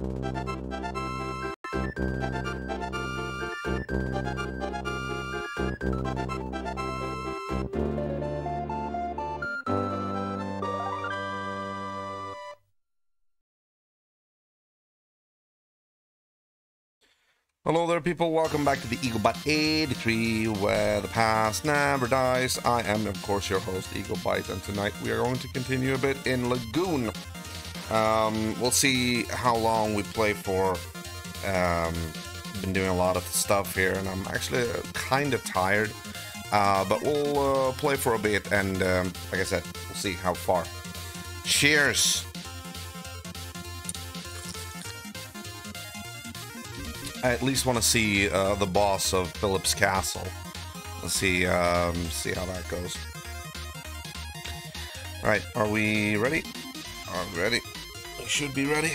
Hello there, people. Welcome back to the Egobyte 83, where the past never dies. I am, of course, your host, EagleBite, and tonight we are going to continue a bit in Lagoon. Um, we'll see how long we play for. Um, been doing a lot of stuff here, and I'm actually kind of tired. Uh, but we'll uh, play for a bit, and um, like I said, we'll see how far. Cheers! I at least want to see uh, the boss of Philip's castle. Let's see, um, see how that goes. All right, are we ready? Are we ready? Should be ready.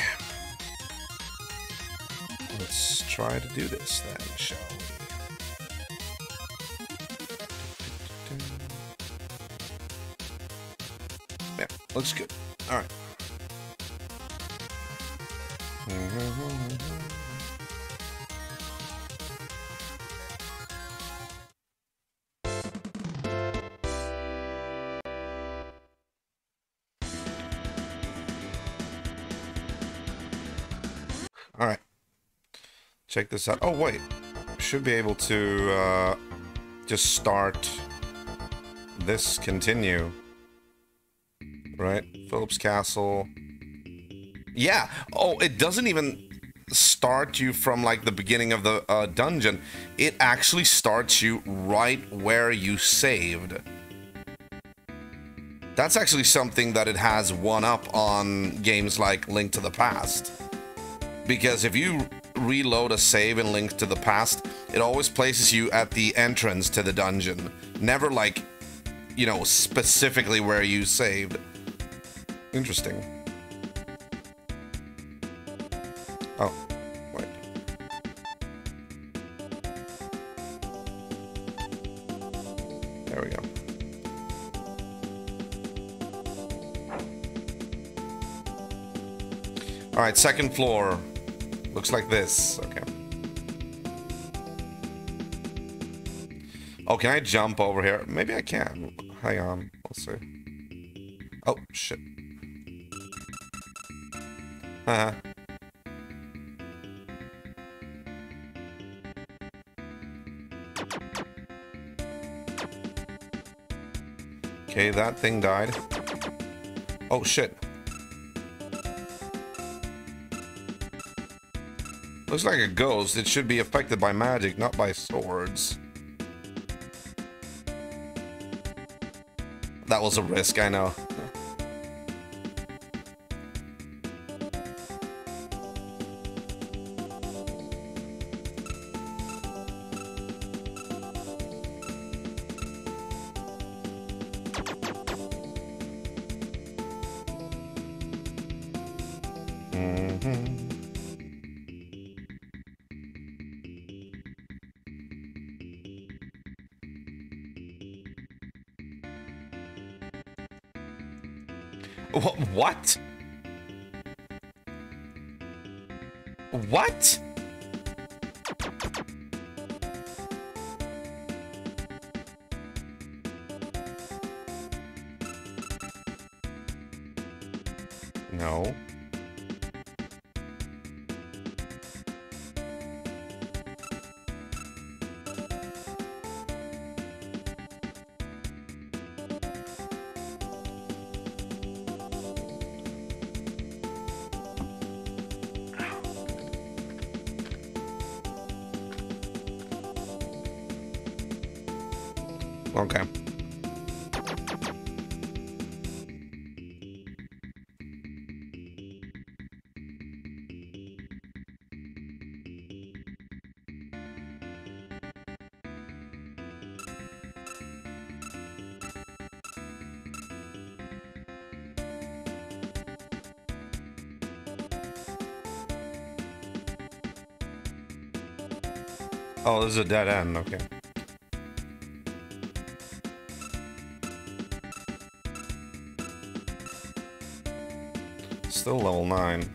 Let's try to do this then, shall we? Yeah, looks good. All Check this out. Oh, wait. Should be able to uh, just start this continue. Right? Phillips Castle. Yeah. Oh, it doesn't even start you from like the beginning of the uh, dungeon. It actually starts you right where you saved. That's actually something that it has one up on games like Link to the Past because if you reload a save in Link to the Past, it always places you at the entrance to the dungeon. Never like, you know, specifically where you saved. Interesting. Oh, wait. There we go. All right, second floor. Looks like this. Okay. Oh, can I jump over here? Maybe I can. Hang on. Let's see. Oh, shit. Uh-huh. Okay, that thing died. Oh, shit. Looks like a ghost. It should be affected by magic, not by swords. That was a risk, I know. Oh, this is a dead end. Okay. Still level 9.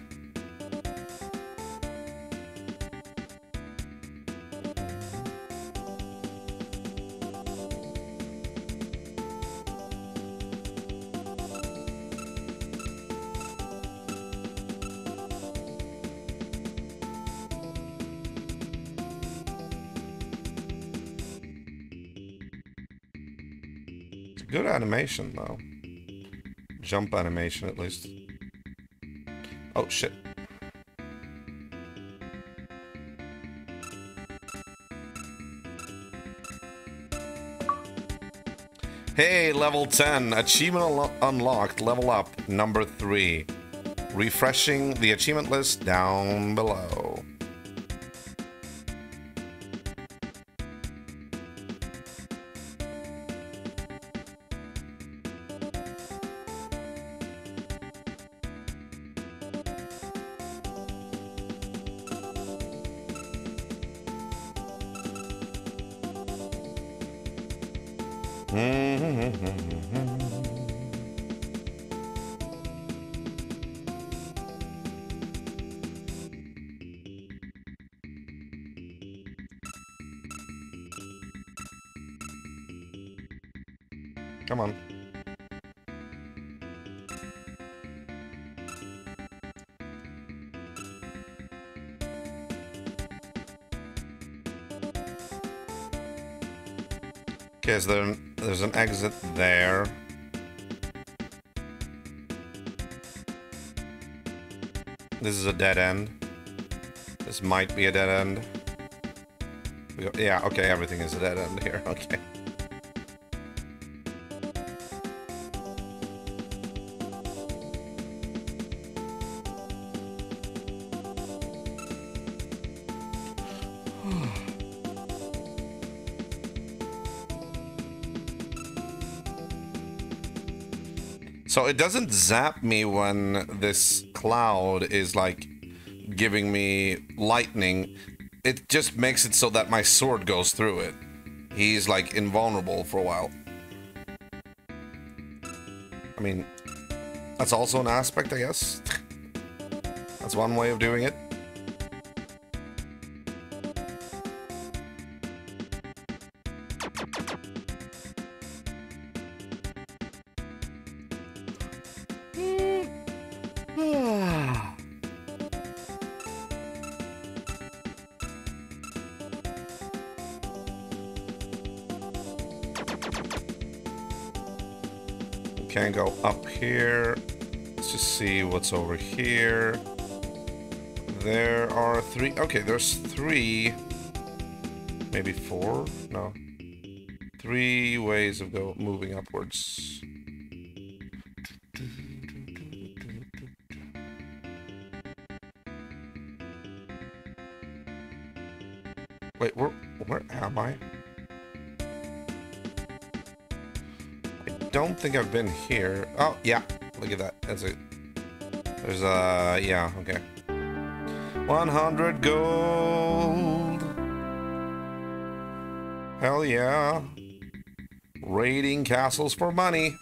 Good animation, though. Jump animation, at least. Oh, shit. Hey, level 10. Achievement unlocked. Level up. Number 3. Refreshing the achievement list down below. So there, there's an exit there. This is a dead end. This might be a dead end. Yeah, okay, everything is a dead end here. Okay. It doesn't zap me when this cloud is like giving me lightning. It just makes it so that my sword goes through it. He's like invulnerable for a while. I mean, that's also an aspect, I guess. that's one way of doing it. What's over here. There are three. Okay, there's three. Maybe four? No. Three ways of go moving upwards. Wait, where where am I? I don't think I've been here. Oh, yeah. Look at that. That's it. There's a... Yeah, okay. 100 gold. Hell yeah. Raiding castles for money.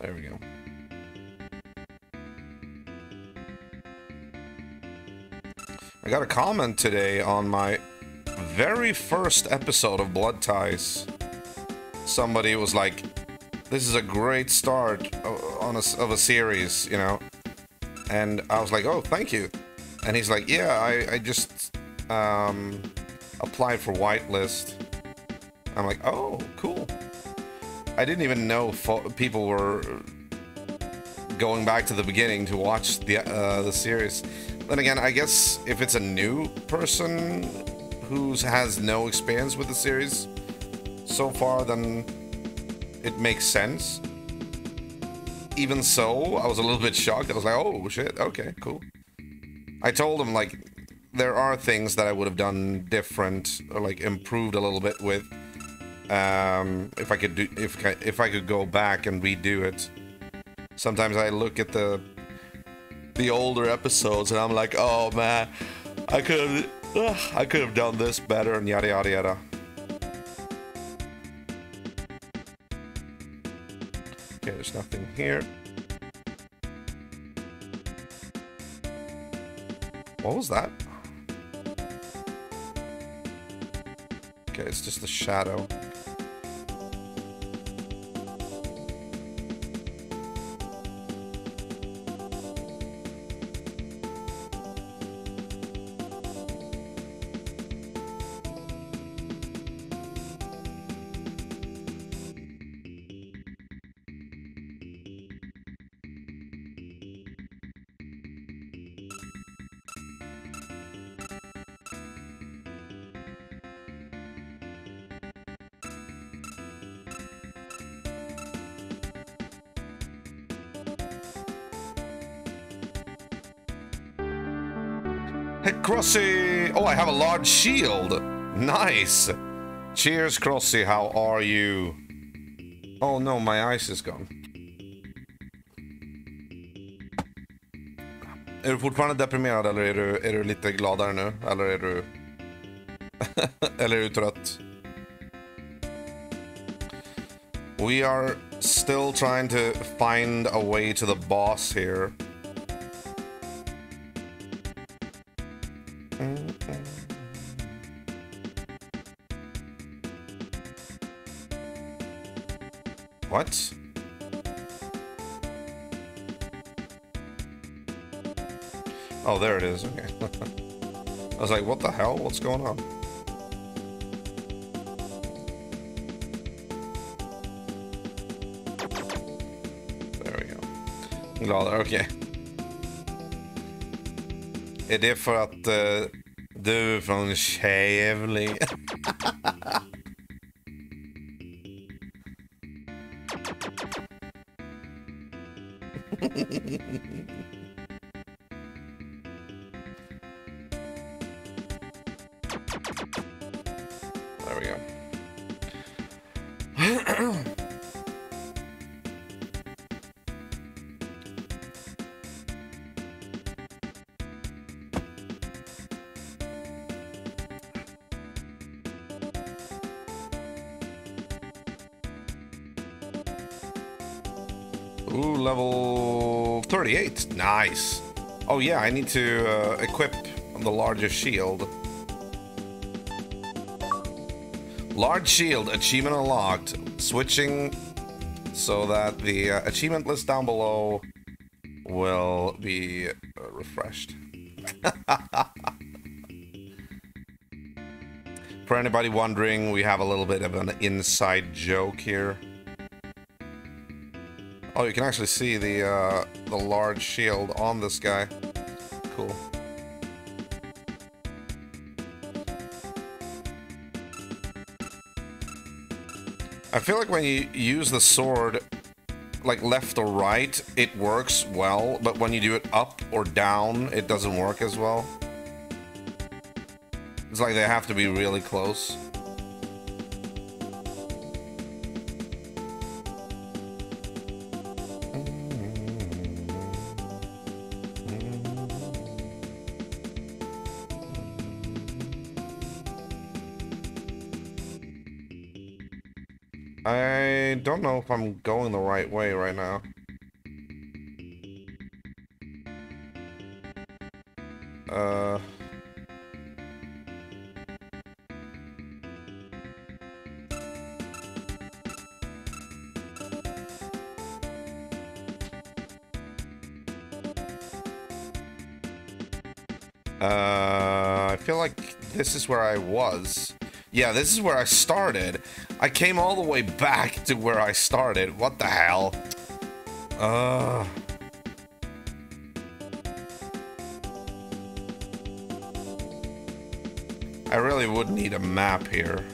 There we go. I got a comment today on my very first episode of Blood Ties. Somebody was like, "This is a great start on a, of a series," you know, and I was like, "Oh, thank you." And he's like, "Yeah, I, I just um, applied for whitelist." I'm like, "Oh, cool." I didn't even know people were going back to the beginning to watch the uh, the series. Then again, I guess if it's a new person who has no experience with the series so far, then it makes sense. Even so, I was a little bit shocked. I was like, oh shit, okay, cool. I told him like there are things that I would have done different or like improved a little bit with. Um, if I could do, if I, if I could go back and redo it. Sometimes I look at the the older episodes and I'm like, oh man, I could have, uh, I could have done this better and yada yada yada. There's nothing here. What was that? Okay, it's just a shadow. Large shield. Nice. Cheers, Crossy. How are you? Oh no, my ice is gone. Är du fortfarande deprimerad eller är du, är du lite gladare nu? Eller är du... eller är du trött? We are still trying to find a way to the boss here. What? Oh, there it is. Okay. I was like, what the hell? What's going on? There we go. Glad, okej. Är det för att uh, du är från Kävling? Nice. Oh yeah, I need to uh, equip the larger shield. Large shield, achievement unlocked. Switching so that the uh, achievement list down below will be uh, refreshed. For anybody wondering, we have a little bit of an inside joke here. Oh, you can actually see the uh, the large shield on this guy. Cool. I feel like when you use the sword, like left or right, it works well, but when you do it up or down, it doesn't work as well. It's like they have to be really close. I don't know if I'm going the right way right now. Uh... Uh, I feel like this is where I was. Yeah, this is where I started. I came all the way back to where I started. What the hell? Uh... I really would need a map here.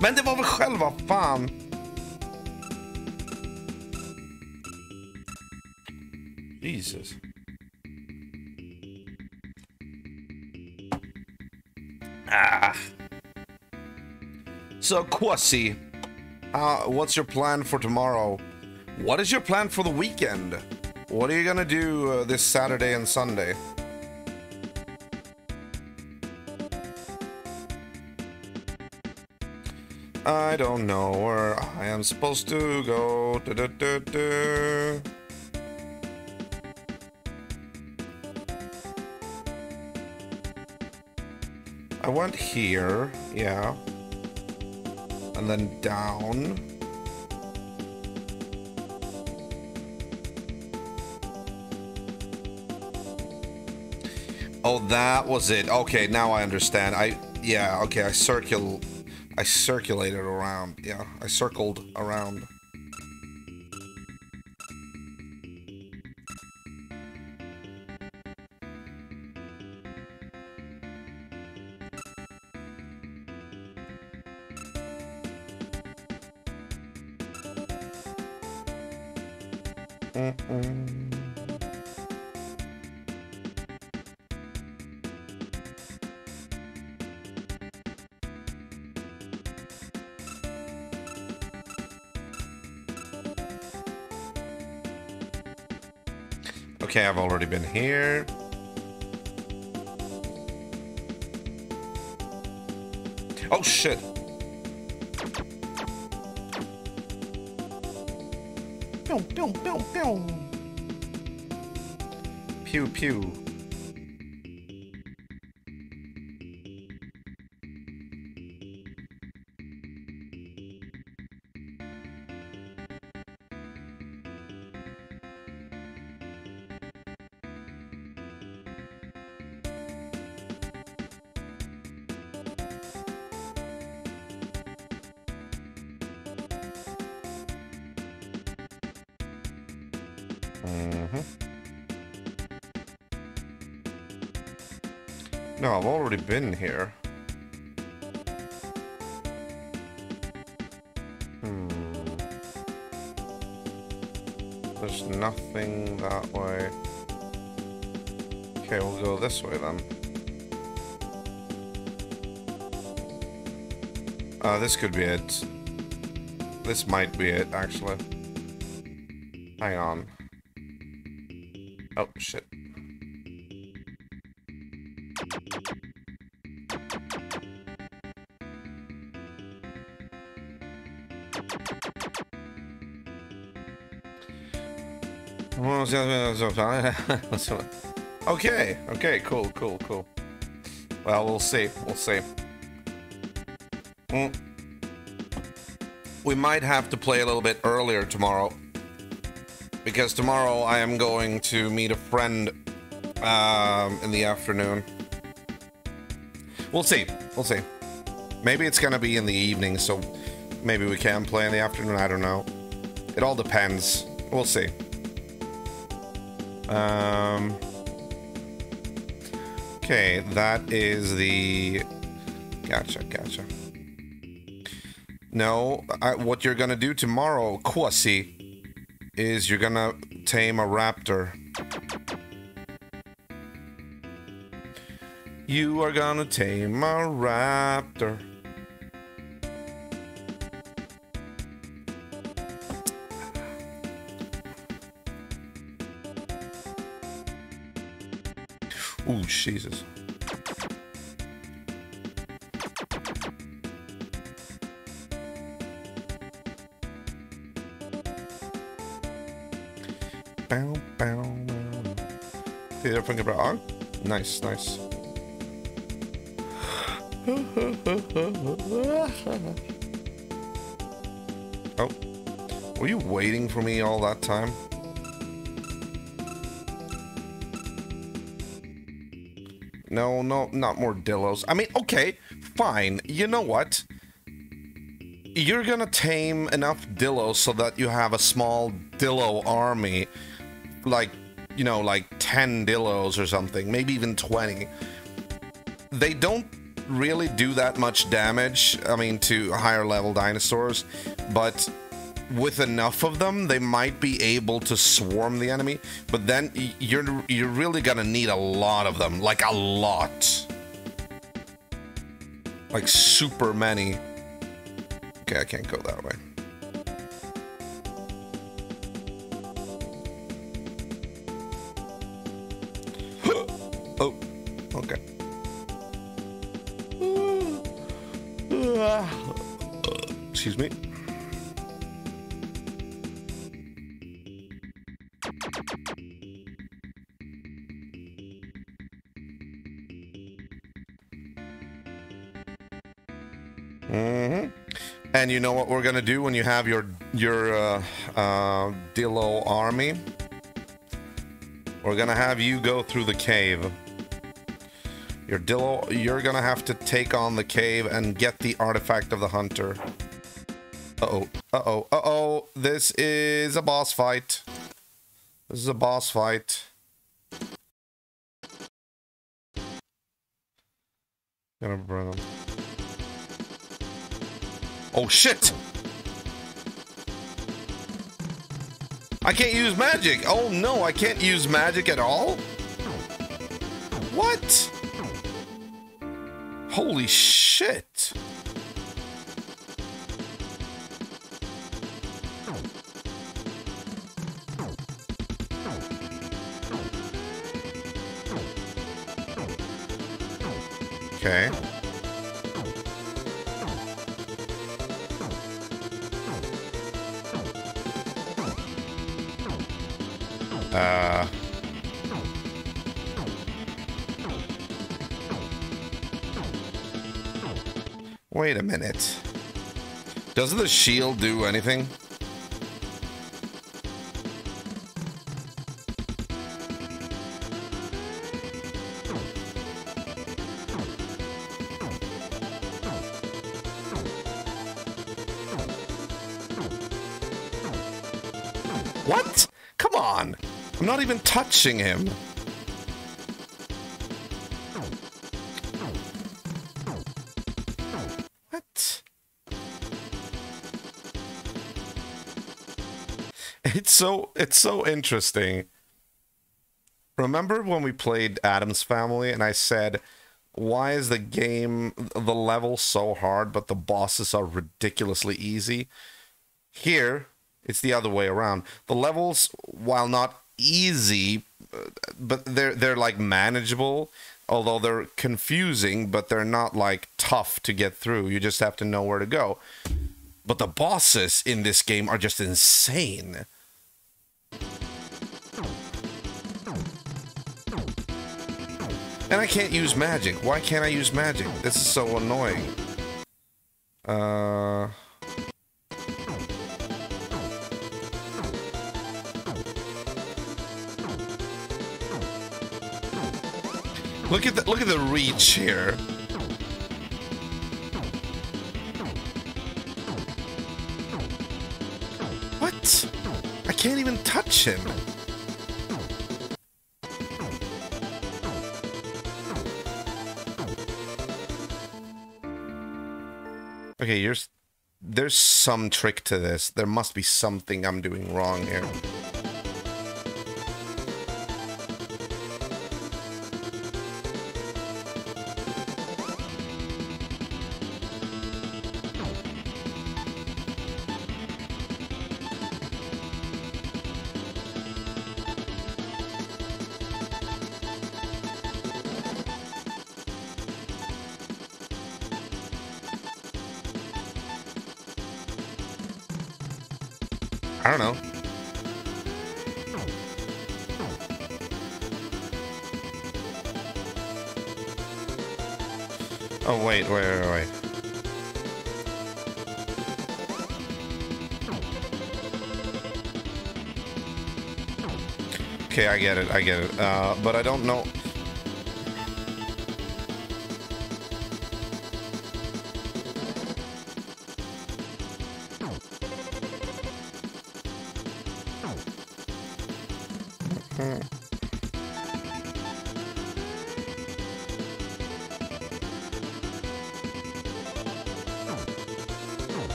Men det var väl själva fan... Jesus. So, Kwasi, uh, what's your plan for tomorrow? What is your plan for the weekend? What are you gonna do uh, this Saturday and Sunday? I don't know where I am supposed to go. I went here, yeah. Then down. Oh, that was it. Okay, now I understand. I yeah, okay, I circle I circulated around. Yeah, I circled around. Here. Oh shit. Pew, pew, pew, pew. Pew, pew. Already been here. Hmm. There's nothing that way. Okay, we'll go this way then. Uh, this could be it. This might be it, actually. Hang on. Okay, okay, cool, cool, cool. Well, we'll see, we'll see. Mm. We might have to play a little bit earlier tomorrow because tomorrow I am going to meet a friend um, in the afternoon. We'll see. We'll see. Maybe it's gonna be in the evening, so maybe we can play in the afternoon. I don't know. It all depends. We'll see. Um. Okay, that is the. Gotcha, gotcha. No, I, what you're gonna do tomorrow, Kwasi, is you're gonna tame a raptor. You are gonna tame a raptor. Nice, nice. oh. Were you waiting for me all that time? No, no, not more Dillos. I mean, okay, fine. You know what? You're gonna tame enough Dillos so that you have a small Dillo army. Like, you know, like 10 Dillos or something, maybe even 20. They don't really do that much damage, I mean, to higher level dinosaurs, but with enough of them, they might be able to swarm the enemy. But then you're you're really gonna need a lot of them, like a lot, like super many. Okay, I can't go that way. Excuse me. hmm And you know what we're gonna do when you have your your uh, uh, Dillo army? We're gonna have you go through the cave. Your Dillo, you're gonna have to take on the cave and get the artifact of the hunter. Uh oh, uh oh, uh oh. This is a boss fight. This is a boss fight. Gonna burn them. Oh shit! I can't use magic. Oh no, I can't use magic at all? What? Holy shit. Wait a minute. Doesn't the shield do anything? What? Come on. I'm not even touching him. So it's so interesting. Remember when we played Addams Family and I said, "Why is the game the level so hard but the bosses are ridiculously easy?" Here, it's the other way around. The levels, while not easy, uh, but they're they're like manageable. Although they're confusing, but they're not like tough to get through. You just have to know where to go. But the bosses in this game are just insane. And I can't use magic. Why can't I use magic? This is so annoying. Uh... Look at the look at the reach here. Can't even touch him. Okay, there's some trick to this. There must be something I'm doing wrong here. It, I get it. Uh, but I don't know...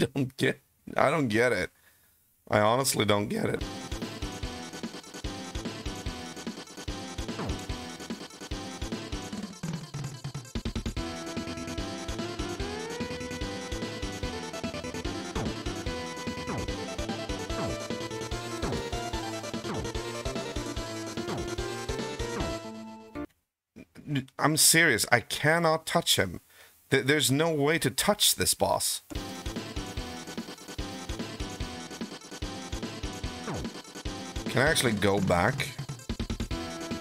don't get I don't get it. I honestly don't get it. I'm serious. I cannot touch him. There's no way to touch this boss. Can I actually go back?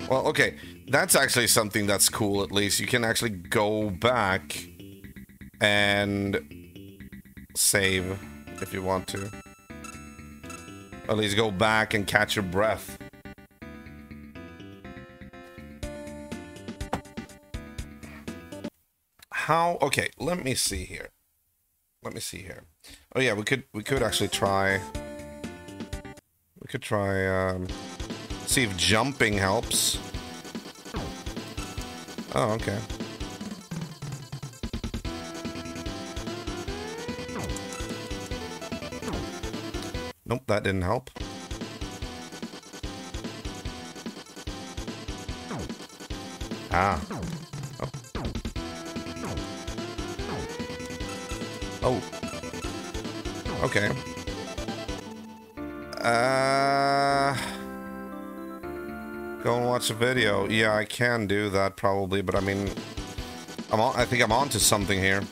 Well, okay. That's actually something that's cool, at least. You can actually go back and save if you want to. At least go back and catch your breath. How? Okay, let me see here. Let me see here. Oh yeah, we could we could actually try could try, um, see if jumping helps. Oh, okay. Nope, that didn't help. Ah. Oh. Oh. Okay. Uh... Go and watch a video. Yeah, I can do that probably, but I mean... I'm on, I think I'm onto something here.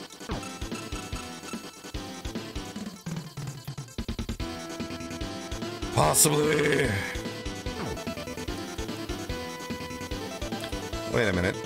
Possibly. Wait a minute.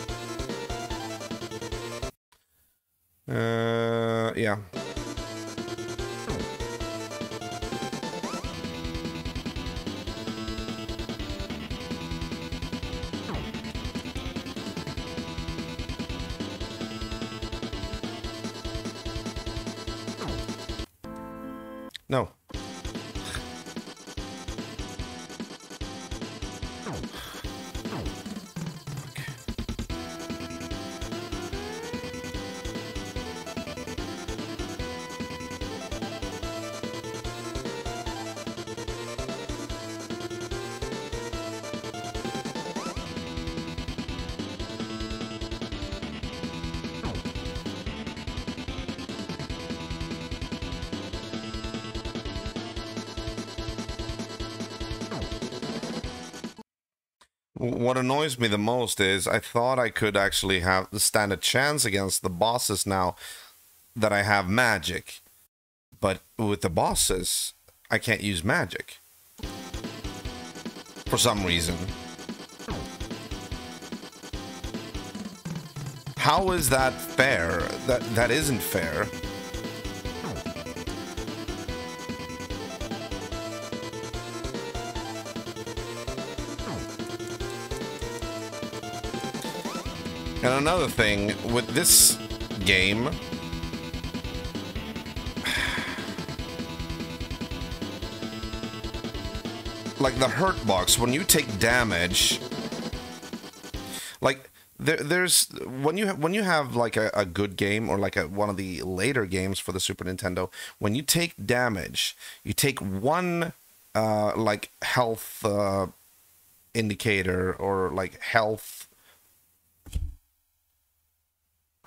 What annoys me the most is I thought I could actually have stand a chance against the bosses now that I have magic. But with the bosses, I can't use magic. For some reason. How is that fair? That that isn't fair. And another thing with this game, like the hurt box, when you take damage, like there, there's when you when you have like a, a good game or like a, one of the later games for the Super Nintendo, when you take damage, you take one uh, like health uh, indicator or like health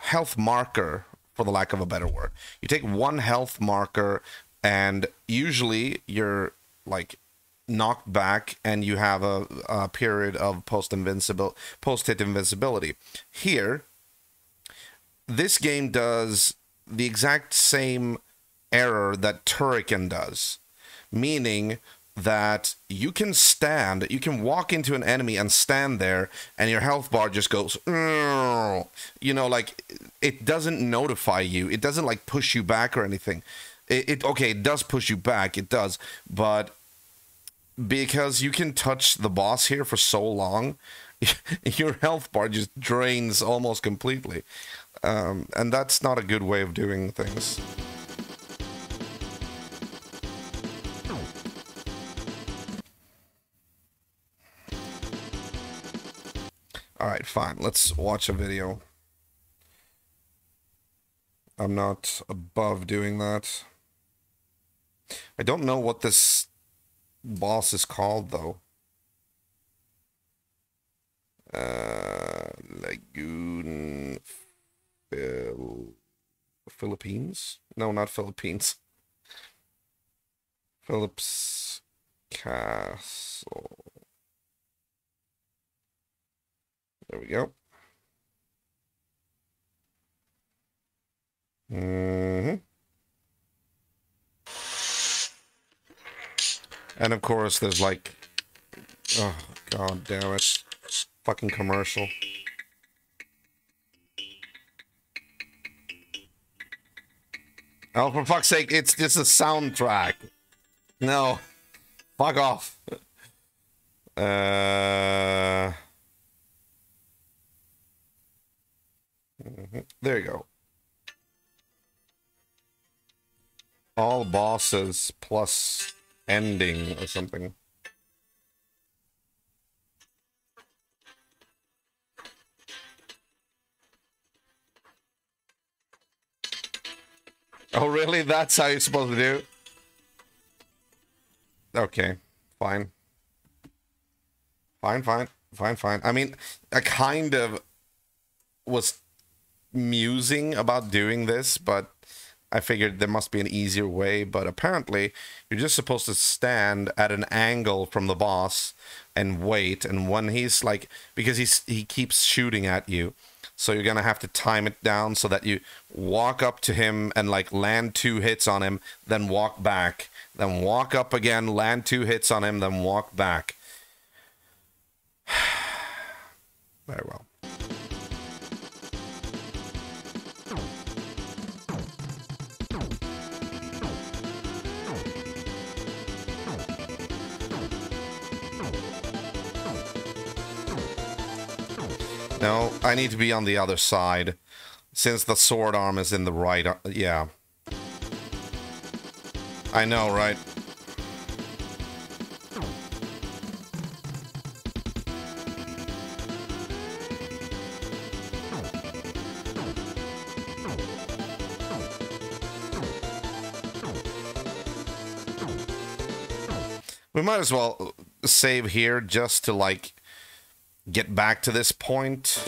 health marker, for the lack of a better word. You take one health marker, and usually you're like knocked back, and you have a, a period of post invincible post hit invincibility. Here, this game does the exact same error that Turrican does, meaning that you can stand, you can walk into an enemy and stand there, and your health bar just goes, you know, like it doesn't notify you, it doesn't like push you back or anything. It, it okay, it does push you back, it does, but because you can touch the boss here for so long, your health bar just drains almost completely, um, and that's not a good way of doing things. All right, fine. Let's watch a video. I'm not above doing that. I don't know what this boss is called, though. Uh, Lagoon... Phil... Philippines? No, not Philippines. Phillips Castle. There we go. Mm-hmm. And of course, there's like, oh god damn it, fucking commercial. Oh, for fuck's sake, it's just a soundtrack. No, fuck off. Uh. Mm-hmm. There you go. All bosses plus ending or something. Oh, really? That's how you're supposed to do? Okay, fine. Fine, fine, fine, fine. I mean, I kind of was musing about doing this, but I figured there must be an easier way. But apparently, you're just supposed to stand at an angle from the boss and wait. And when he's like, because he's he keeps shooting at you, so you're gonna have to time it down so that you walk up to him and like land two hits on him, then walk back, then walk up again, land two hits on him, then walk back. Very well. No, I need to be on the other side. Since the sword arm is in the right... uh, Yeah. I know, right? We might as well save here just to, like, get back to this point.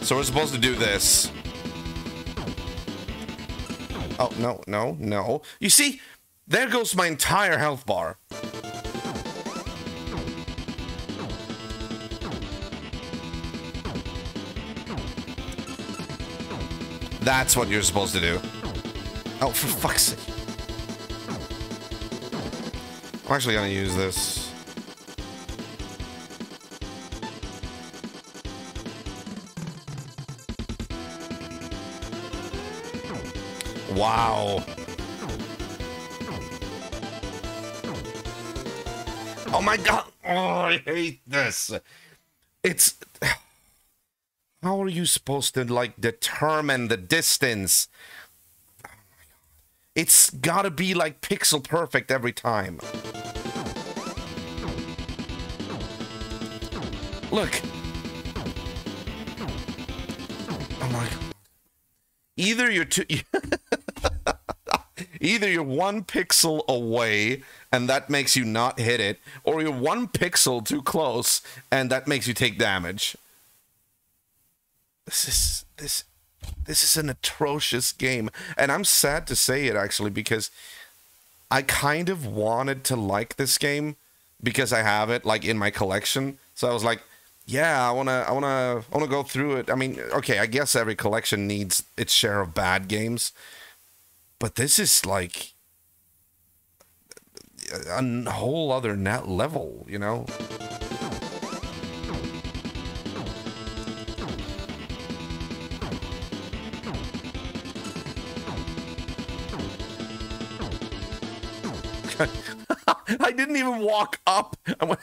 So we're supposed to do this. Oh, no, no, no. You see, there goes my entire health bar. That's what you're supposed to do. Oh, for fuck's sake. I'm actually gonna use this. Wow. Oh my god. Oh, I hate this. It's. How are you supposed to, like, determine the distance? It's gotta be, like, pixel perfect every time. Look. Oh my god. Either you're two. Either you're one pixel away and that makes you not hit it, or you're one pixel too close and that makes you take damage. This is this this is an atrocious game. And I'm sad to say it actually because I kind of wanted to like this game because I have it like in my collection. So I was like, yeah, I want to I want to I want to go through it. I mean, okay, I guess every collection needs its share of bad games. But this is like a whole other net level, you know? I didn't even walk up. I went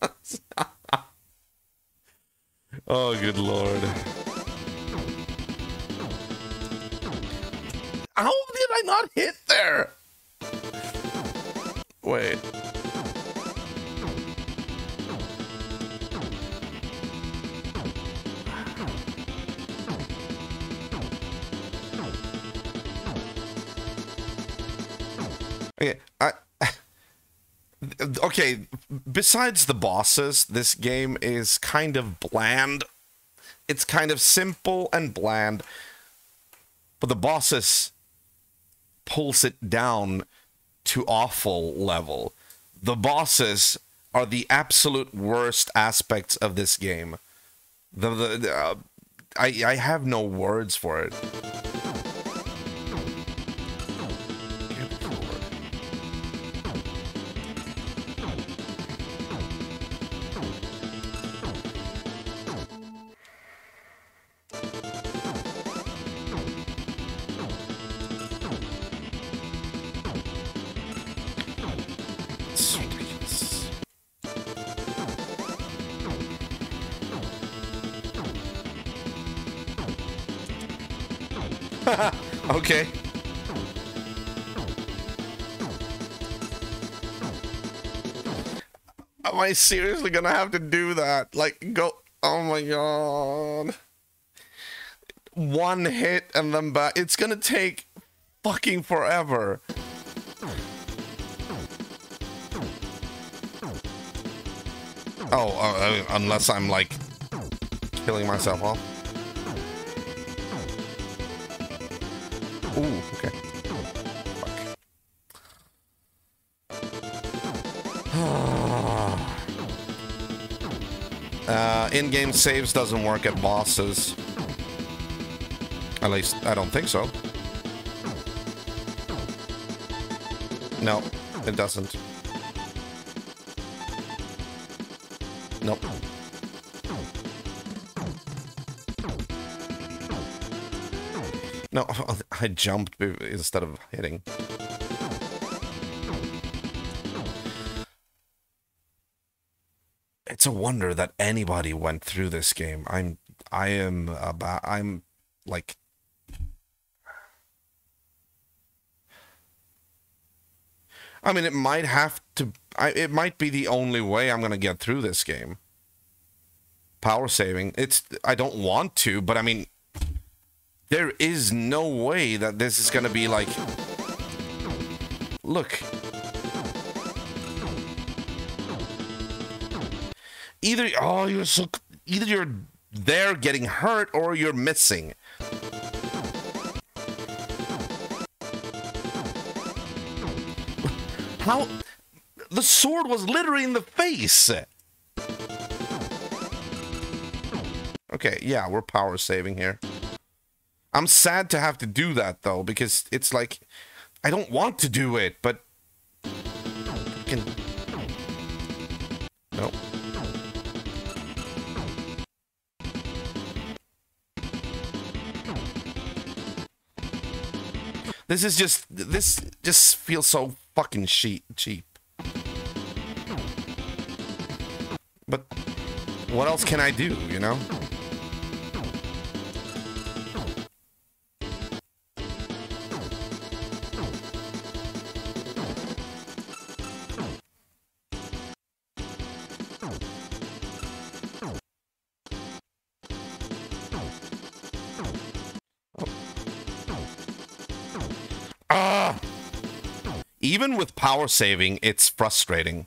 oh, good lord. How did I not hit there? Wait. Okay, I okay, besides the bosses, this game is kind of bland. It's kind of simple and bland. But the bosses pulls it down to awful level. The bosses are the absolute worst aspects of this game. The, the, the uh, I I have no words for it. okay. Am I seriously gonna have to do that? Like, go. Oh my god. One hit and then back. It's gonna take fucking forever. Oh, uh, unless I'm like killing myself off. Ooh, okay. uh, in-game saves doesn't work at bosses. At least, I don't think so. No, it doesn't. Nope. No, I jumped instead of hitting. It's a wonder that anybody went through this game. I'm I am about I'm like I mean, it might have to. I, it might be the only way I'm going to get through this game. Power saving. It's. I don't want to, but I mean, there is no way that this is to be like. Look. Either oh you're so either you're there getting hurt or you're missing. How? The sword was literally in the face. Okay, yeah, we're power saving here. I'm sad to have to do that though, because it's like I don't want to do it, but can no. This is just this just feels so fucking cheap cheap. But what else can I do, you know? Even with power saving, it's frustrating.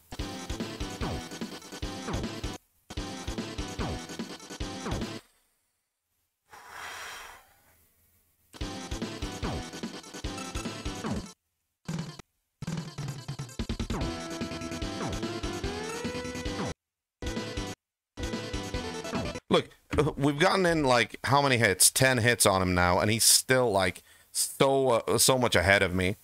Look, we've gotten in like how many hits? 10 hits on him now and he's still like so uh, so much ahead of me.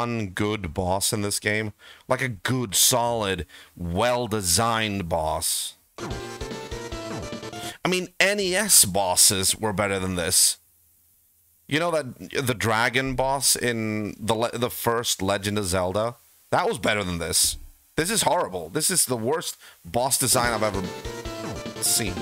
One good boss in this game? Like a good, solid, well-designed boss? I mean, NES bosses were better than this. You know that the dragon boss in the the first Legend of Zelda? That was better than this. This is horrible. This is the worst boss design I've ever seen.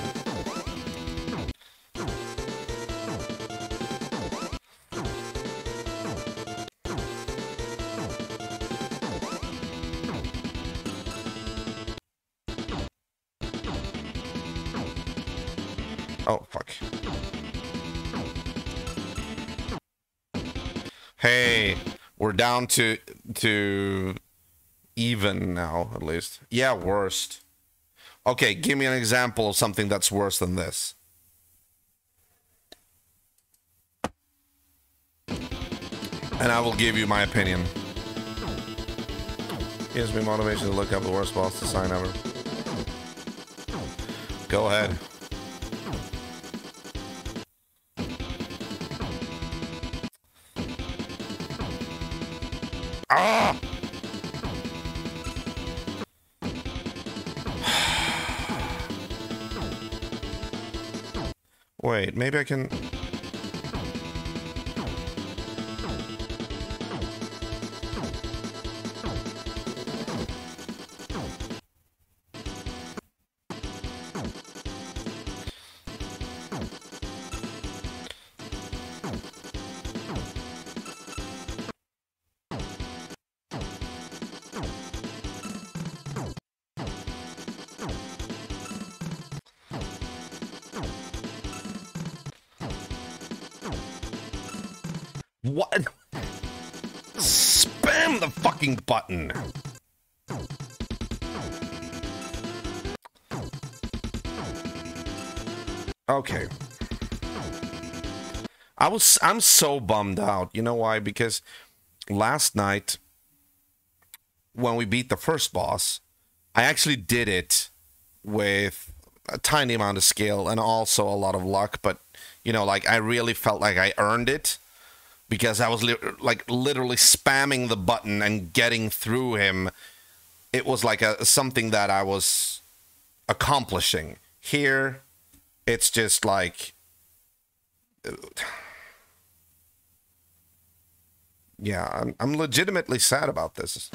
Down to to even now, at least. Yeah, worst. Okay, give me an example of something that's worse than this. And I will give you my opinion. Gives me motivation to look up the worst boss design ever. Go ahead. Ah! Wait, maybe I can... button. Okay. I was I'm so bummed out. You know why? Because last night when we beat the first boss, I actually did it with a tiny amount of skill and also a lot of luck, but you know, like I really felt like I earned it because I was li- like literally spamming the button and getting through him. It was like a something that I was accomplishing. Here, it's just like yeah, I'm I'm legitimately sad about this.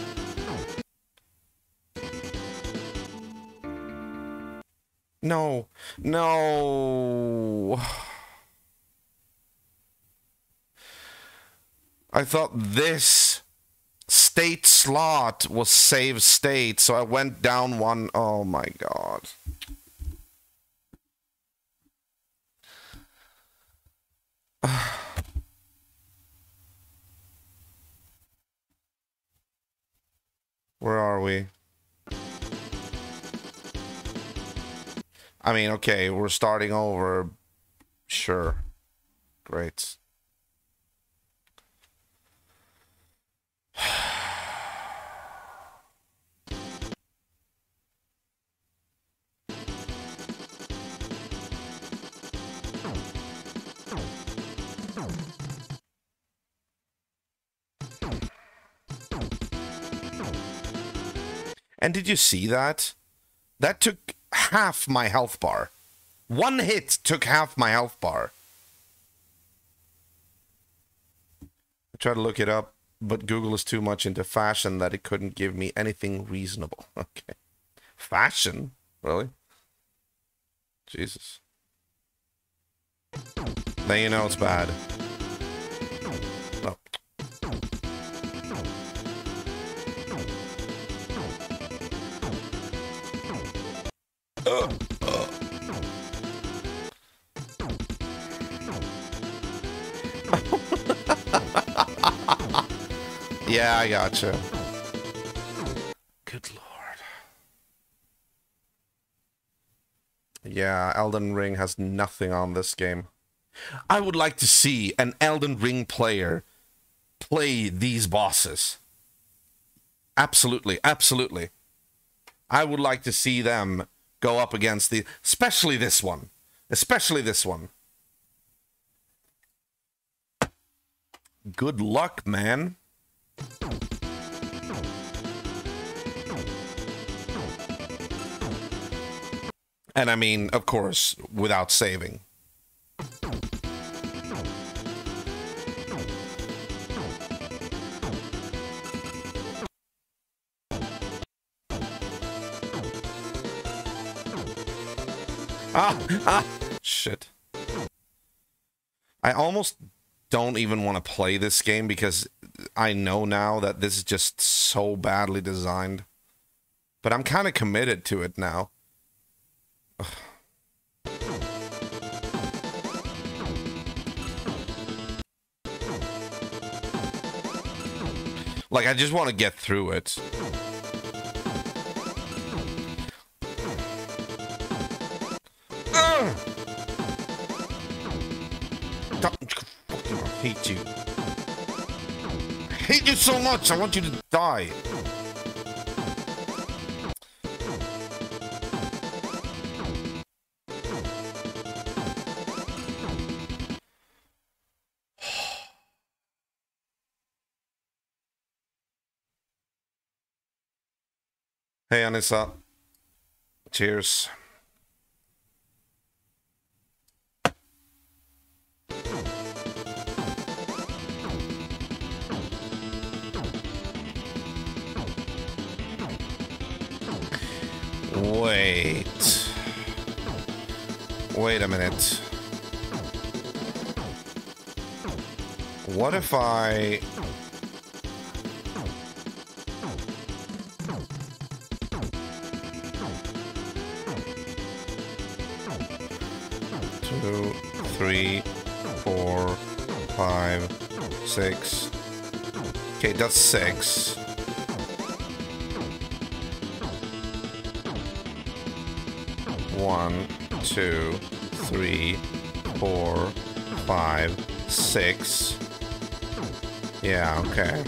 No, no. I thought this state slot was save state, so I went down one. Oh my god. Where are we? I mean, okay, we're starting over. Sure. Great. And did you see that? That took half my health bar. One hit took half my health bar. I tried to look it up, but Google is too much into fashion that it couldn't give me anything reasonable. Okay. Fashion? Really? Jesus. Then you know it's bad. Oh. Uh, yeah, I gotcha. Good lord. Yeah, Elden Ring has nothing on this game. I would like to see an Elden Ring player play these bosses. Absolutely, absolutely. I would like to see them go up against the, especially this one, especially this one. Good luck, man. And I mean, of course, without saving. Ah, ah, shit. I almost don't even want to play this game because I know now that this is just so badly designed. But I'm kind of committed to it now. Ugh. Like, I just want to get through it. Ugh! Hate you. I hate you so much. I want you to die. Hey, Anissa. Cheers. Wait. Wait a minute. What if I... Two, three, four, five, six. Okay, that's six. One, two, three, four, five, six. Yeah, okay.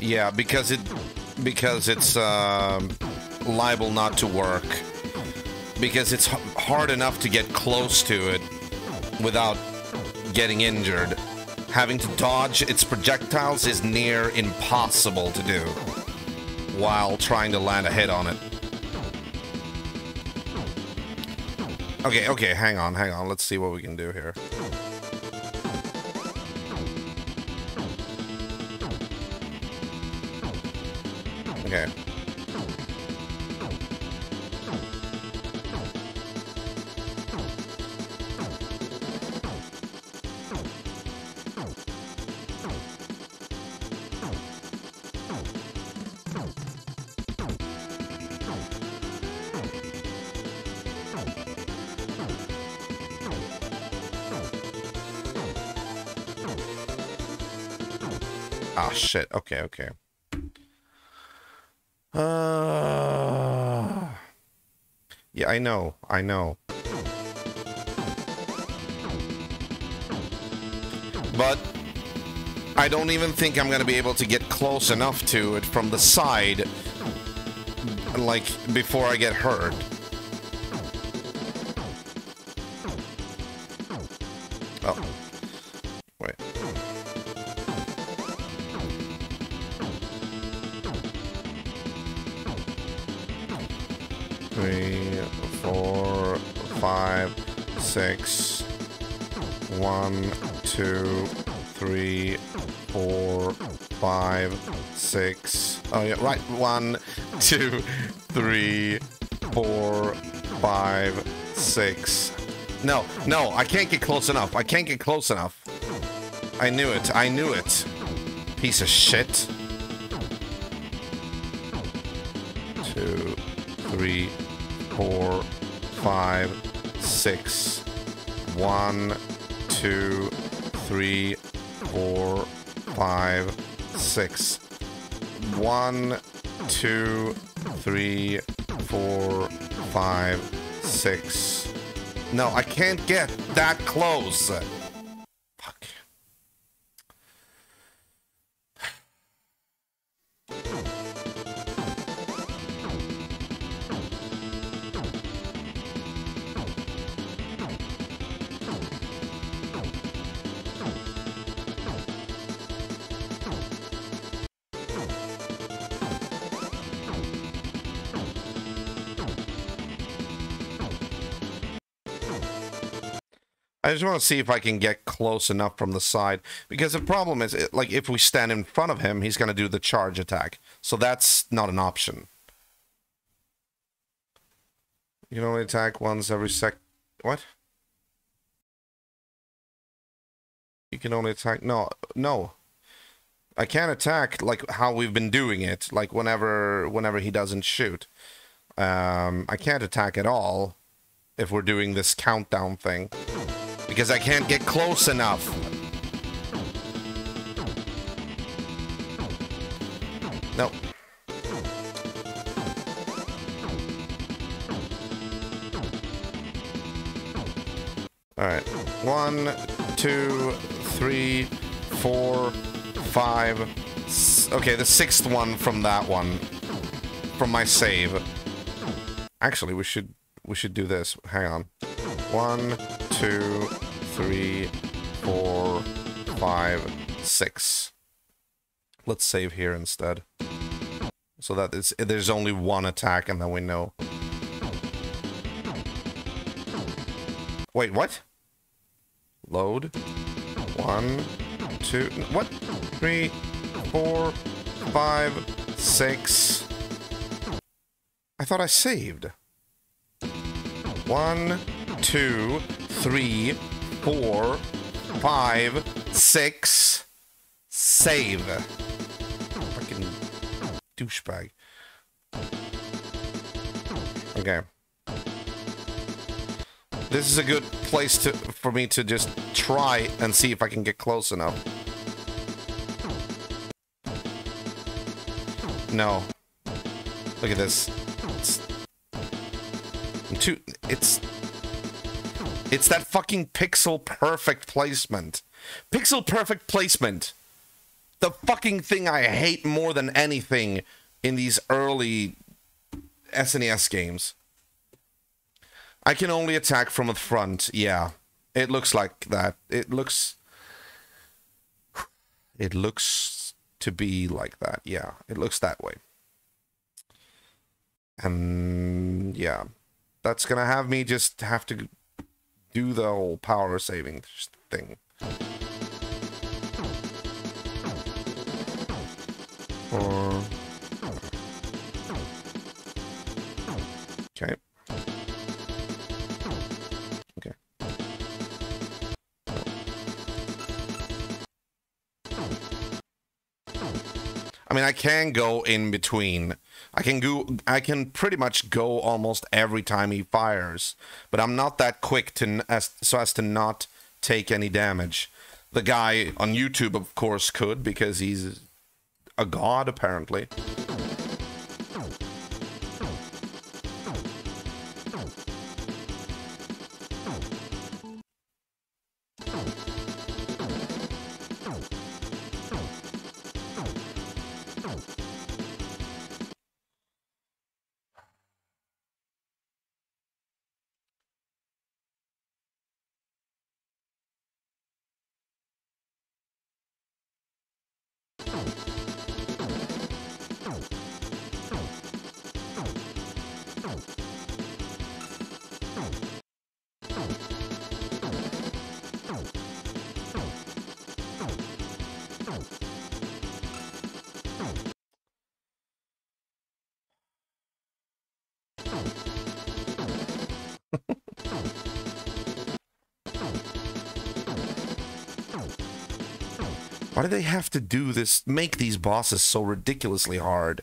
Yeah, because it because it's um, liable not to work. Because it's hard enough to get close to it without getting injured. Having to dodge its projectiles is near impossible to do while trying to land a hit on it. Okay, okay, hang on, hang on. Let's see what we can do here. Shit. Okay, okay. Uh, yeah, I know. I know. But I don't even think I'm going to be able to get close enough to it from the side like before I get hurt. One, two, three, four, five, six. Oh yeah, right. One, two, three, four, five, six. No, no, I can't get close enough. I can't get close enough. I knew it. I knew it. Piece of shit. Two, three, four, five, six. One, two, three, four, five, six. One, two, three, four, five, six. No, I can't get that close. I just want to see if I can get close enough from the side because the problem is, it, like, if we stand in front of him, he's going to do the charge attack. So that's not an option. You can only attack once every sec. What? You can only attack. No, no. I can't attack like how we've been doing it. Like whenever, whenever he doesn't shoot. Um, I can't attack at all if we're doing this countdown thing because I can't get close enough. No. All right. One, two, three, four, five. Okay, the sixth one from that one, from my save. Actually, we should we should do this. Hang on. One, two, three, four, five, six. Let's save here instead. So that there's only one attack and then we know. Wait, what? Load. One, two, what? Three, four, five, six. I thought I saved. One, two, three, four, five, six. Save. Oh, Fucking douchebag. Okay. This is a good place to for me to just try and see if I can get close enough. No. Look at this. It's too it's it's that fucking pixel perfect placement. Pixel perfect placement. The fucking thing I hate more than anything in these early SNES games. I can only attack from the front. Yeah. It looks like that. It looks it looks to be like that. Yeah. It looks that way. And yeah. That's going to have me just have to do the whole power saving thing. Or Okay. Okay. I mean, I can go in between. I can go. I can pretty much go almost every time he fires, but I'm not that quick to as so as to not take any damage. The guy on YouTube, of course, could because he's a god apparently. They have to do this, make these bosses so ridiculously hard?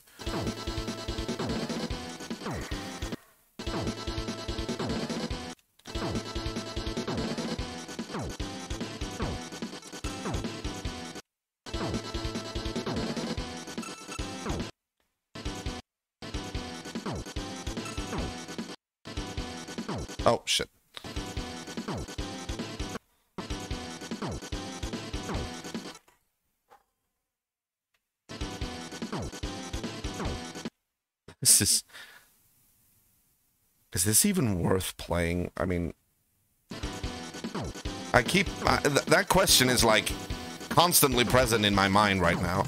This is... Is this even worth playing? I mean... I keep... Uh, th that question is, like, constantly present in my mind right now.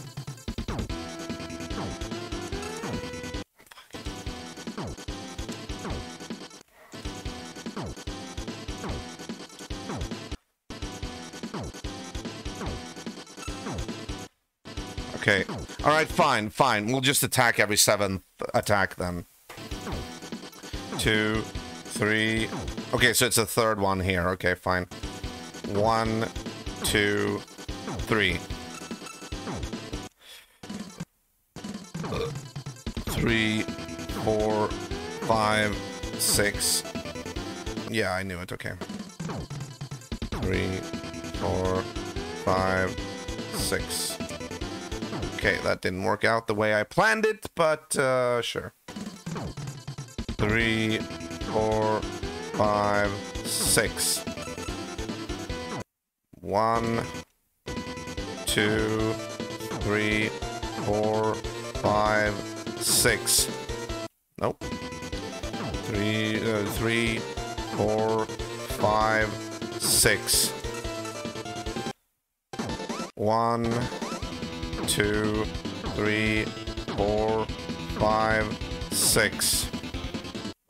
All right, fine, fine. We'll just attack every seventh attack then. Two, three. Okay, so it's a third one here. Okay, fine. One, two, three. Three, four, five, six. Yeah, I knew it. Okay. Three, four, five, six. Okay, that didn't work out the way I planned it, but uh, sure. Three, four, five, six. One, two, three, four, five, six. Nope. Three, uh, three, four, five, six. One two, three, four, five, six.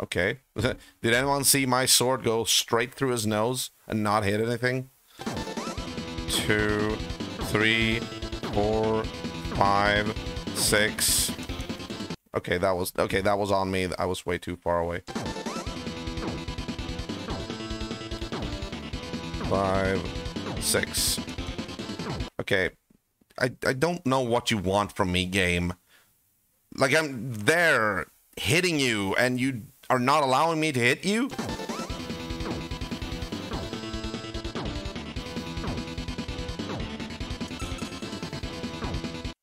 Okay. Did anyone see my sword go straight through his nose and not hit anything? Two, three, four, five, six. Okay, that was okay. That was on me. I was way too far away. Five, six. Okay, I I don't know what you want from me, game. Like I'm there hitting you, and you are not allowing me to hit you.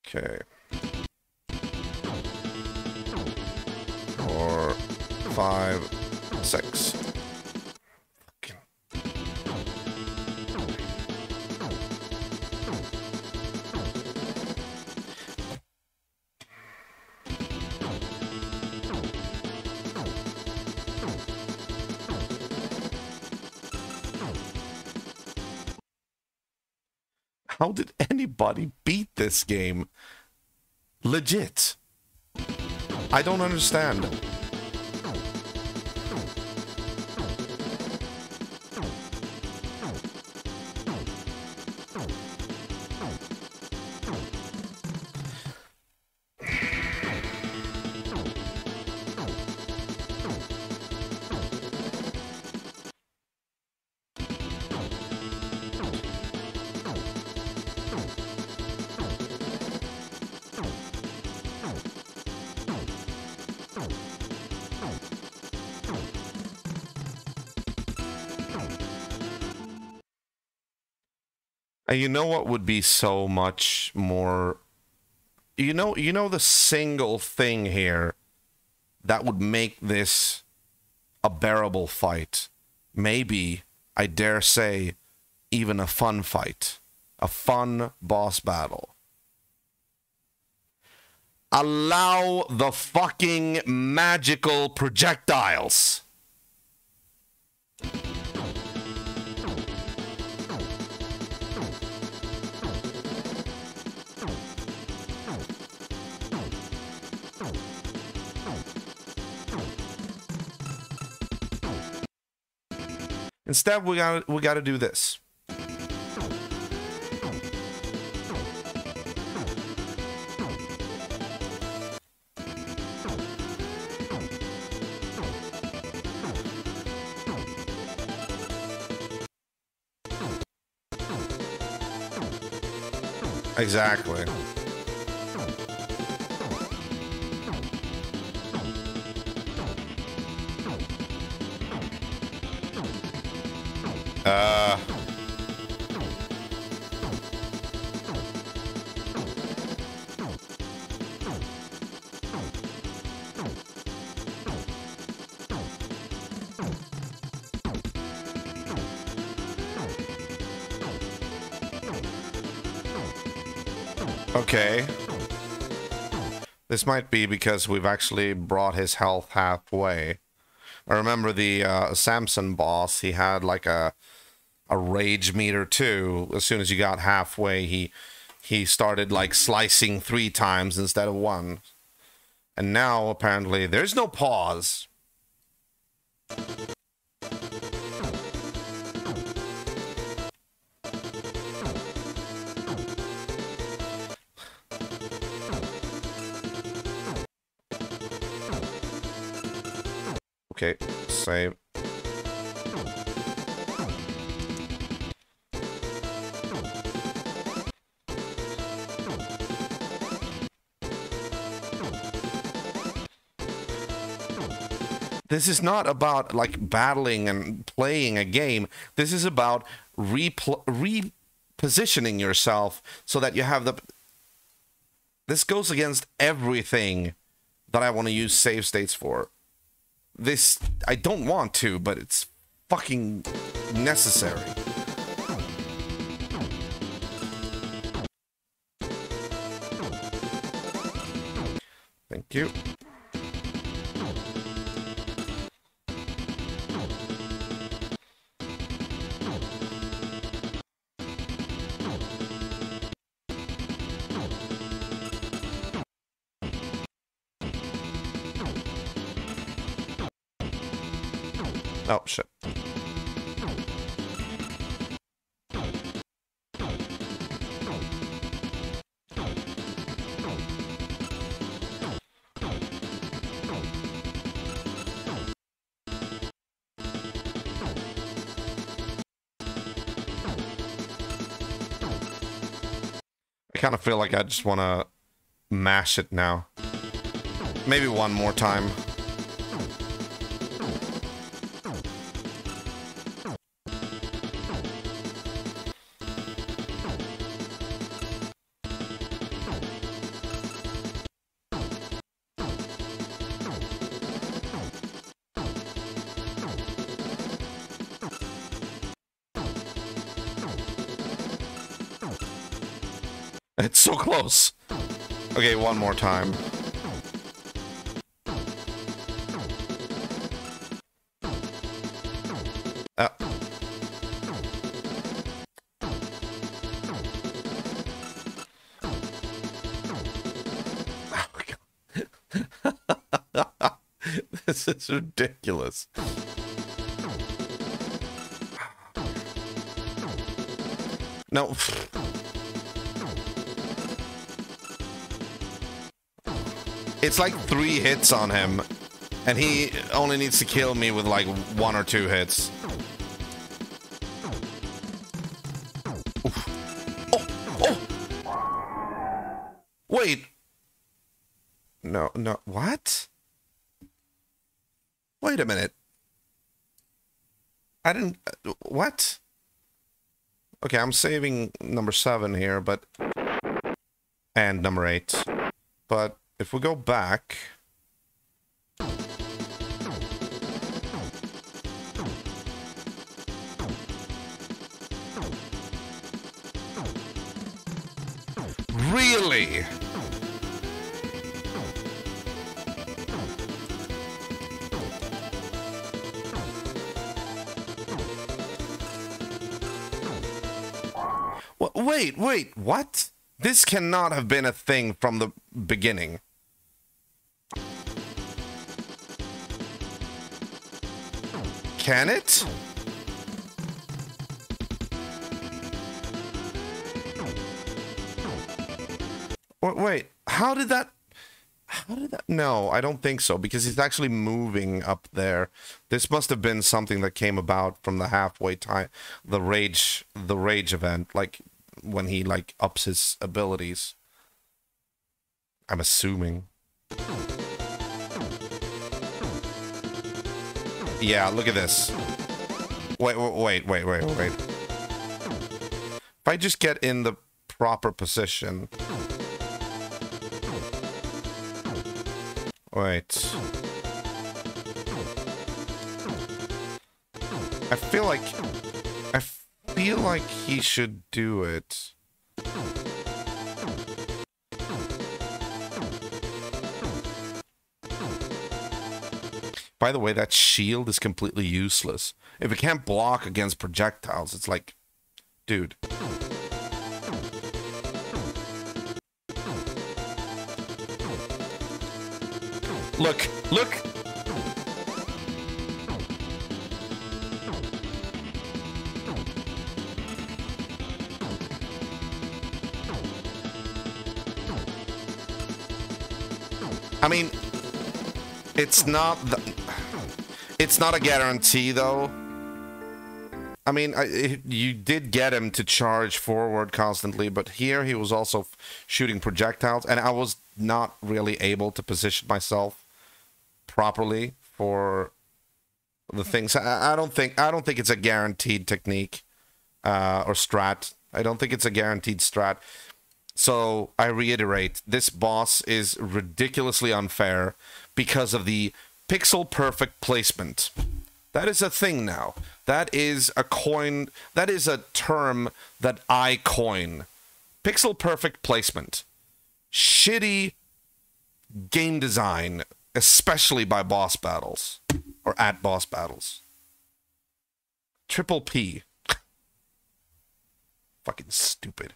Okay. Four, five, six. Anybody beat this game? Legit. I don't understand. You know what would be so much more you know you know the single thing here that would make this a bearable fight. Maybe, I dare say, even a fun fight. A fun boss battle. Allow the fucking magical projectiles. Instead, we got we got to do this. Exactly. Okay. This might be because we've actually brought his health halfway. I remember the uh, Samson boss, he had like a a rage meter too. As soon as you got halfway, he he started like slicing three times instead of one. And now apparently there's no pause. Okay, save. This is not about like battling and playing a game. This is about repositioning yourself so that you have the. This goes against everything that I want to use save states for this I don't want to, but it's fucking necessary. Thank you. Oh, shit. I kind of feel like I just want to mash it now. Maybe one more time. Close. Okay, one more time. Uh. this is ridiculous. No. It's like three hits on him, and he only needs to kill me with like one or two hits. Oh, oh! Wait. No, no, what? Wait a minute. I didn't, uh, what? Okay, I'm saving number seven here, but, and number eight, but if we go back... Really? Wait, wait, what? This cannot have been a thing from the beginning. Can it? Wait, how did that... How did that... No, I don't think so, because he's actually moving up there. This must have been something that came about from the halfway time, the rage, the rage event, like when he like ups his abilities. I'm assuming. Yeah, look at this. Wait, wait, wait, wait, wait. If I just get in the proper position. Wait. I feel like... I feel like he should do it. By the way, that shield is completely useless. If it can't block against projectiles, it's like, dude. Look, look! I mean, it's not the, it's not a guarantee though. I mean, I, you did get him to charge forward constantly, but here he was also shooting projectiles, and I was not really able to position myself properly for the things. I, I don't think I don't think it's a guaranteed technique uh, or strat. I don't think it's a guaranteed strat. So I reiterate, this boss is ridiculously unfair because of the pixel perfect placement. That is a thing now. That is a coin, that is a term that I coin. Pixel perfect placement. Shitty game design, especially by boss battles or at boss battles. Triple P. Fucking stupid.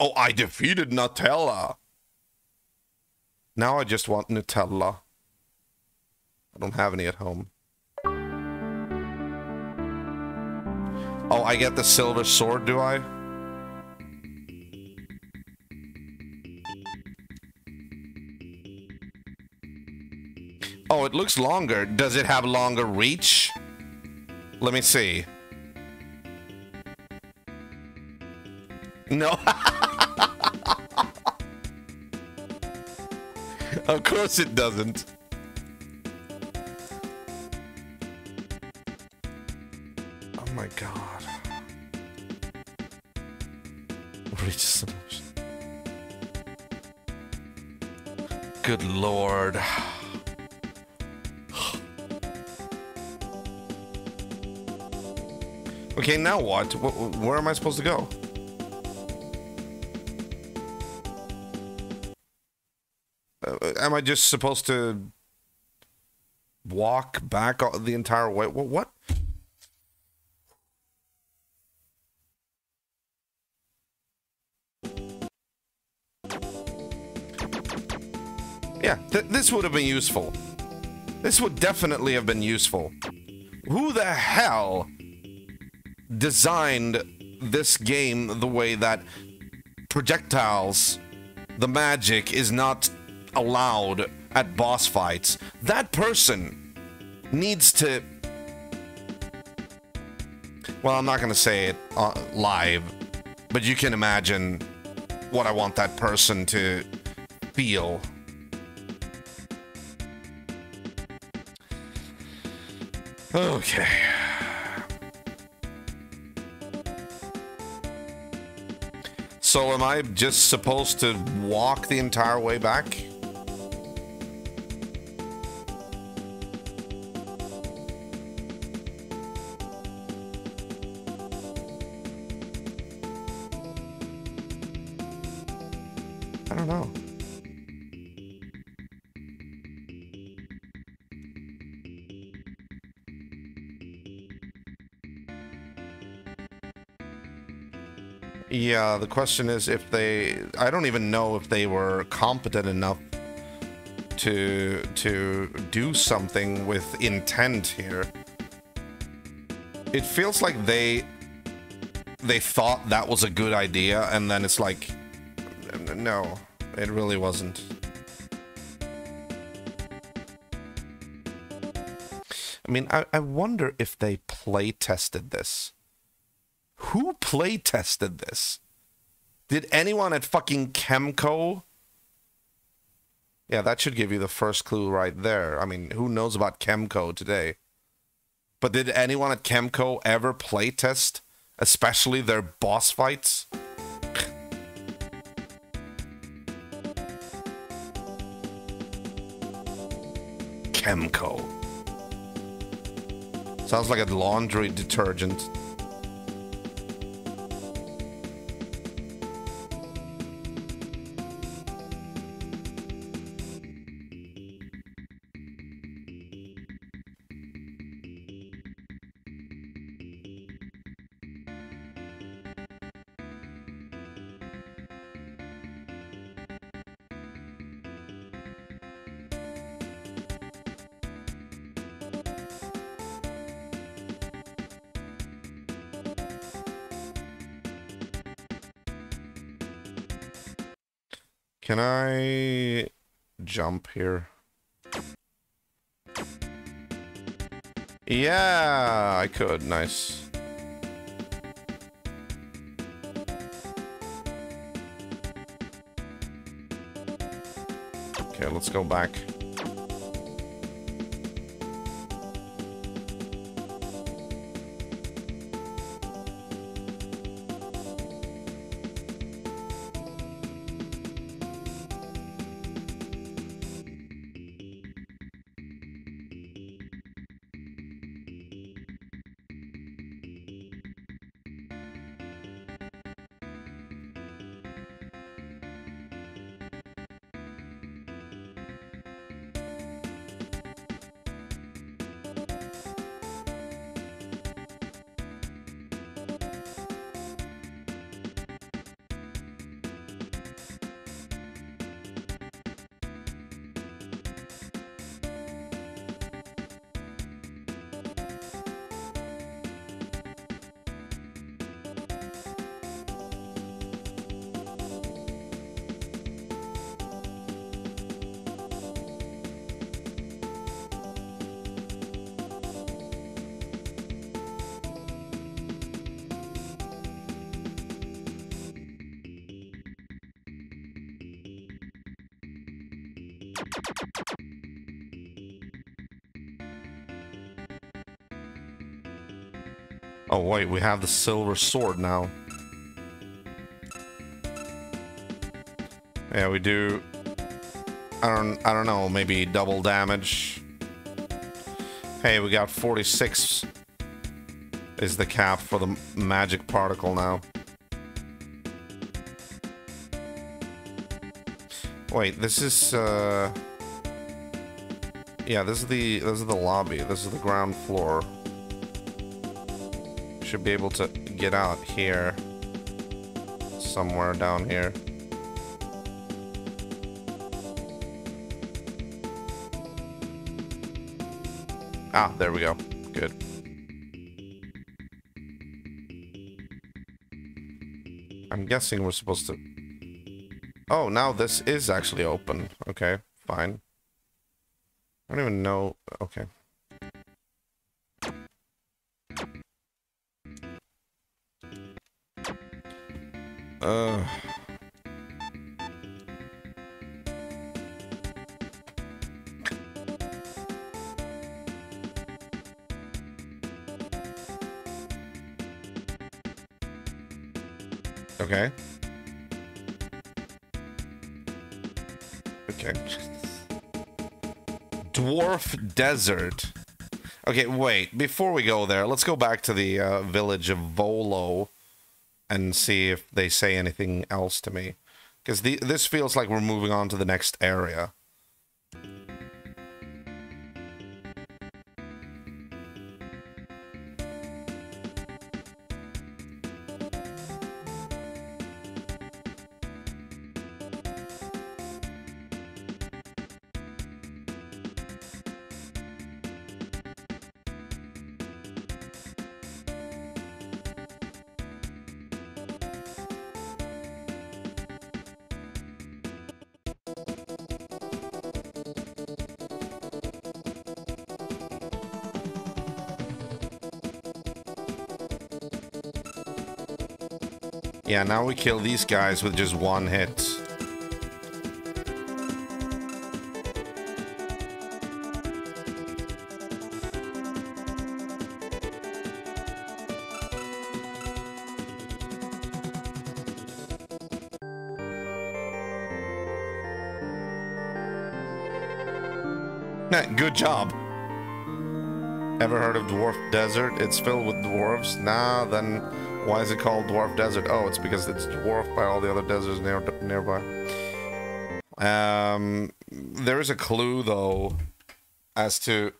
Oh, I defeated Nutella. Now I just want Nutella. I don't have any at home. Oh, I get the silver sword, do I? Oh, it looks longer. Does it have longer reach? Let me see. No. of course it doesn't. Oh my god. Reach solution. Good lord. Okay, now what? Where am I supposed to go? I just supposed to walk back the entire way? What? What? Yeah, th- this would have been useful. This would definitely have been useful. Who the hell designed this game the way that projectiles, the magic, is not allowed at boss fights? That person needs to. Well, I'm not going to say it uh, live, but you can imagine what I want that person to feel. Okay. So am I just supposed to walk the entire way back? Yeah, the question is if they I don't even know if they were competent enough to to do something with intent here. It feels like they they thought that was a good idea and then it's like no, it really wasn't. I mean, I, I wonder if they play tested this. Who play tested this? Did anyone at fucking Kemco? Yeah, that should give you the first clue right there. I mean, who knows about Kemco today? But did anyone at Kemco ever play test, especially their boss fights? Kemco. Sounds like a laundry detergent. Can I jump here? Yeah, I could. Nice. Okay, let's go back. Oh wait, we have the silver sword now. Yeah, we do. I don't. I don't know. Maybe double damage. Hey, we got 46. Is the cap for the magic particle now? Wait, this is. uh... Yeah, this is the this is the lobby. This is the ground floor. Should be able to get out here. Somewhere down here. Ah, there we go. Good. I'm guessing we're supposed to... Oh, now this is actually open. Okay, fine. I don't even know... Okay. Desert. Okay, wait. Before we go there, let's go back to the uh, village of Volo and see if they say anything else to me. Because this feels like we're moving on to the next area. Yeah, now we kill these guys with just one hit. Good job. Ever heard of Dwarf Desert? It's filled with dwarves. Nah, then why is it called Dwarf Desert? Oh, it's because it's dwarfed by all the other deserts near, nearby. Um, there is a clue, though, as to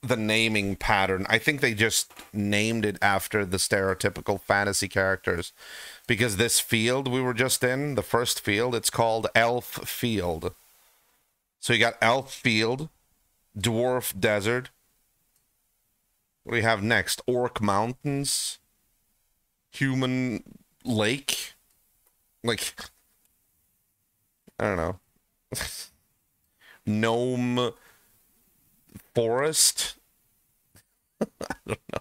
the naming pattern. I think they just named it after the stereotypical fantasy characters. Because this field we were just in, the first field, it's called Elf Field. So you got Elf Field, Dwarf Desert. What do we have next? Orc Mountains human lake. Like, I don't know. Gnome forest. I don't know.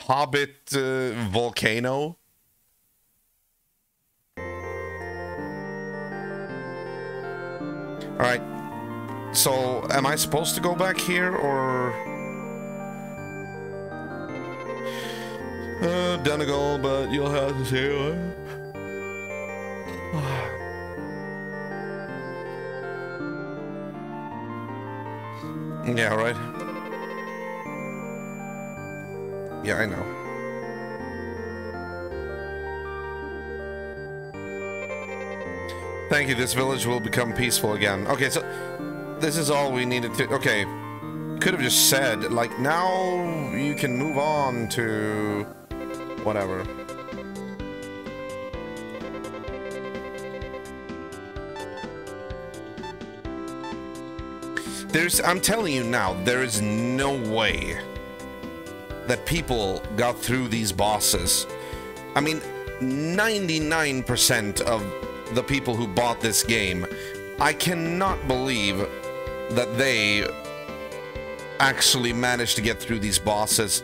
Hobbit uh, volcano. All right. So, am I supposed to go back here or? Uh, Donegal, but you'll have to see yeah, right. Yeah, I know. Thank you. This village will become peaceful again. Okay, so this is all we needed to... Okay. Could have just said, like, now you can move on to whatever. There's, I'm telling you now, there is no way that people got through these bosses. I mean, 99% of the people who bought this game, I cannot believe that they actually managed to get through these bosses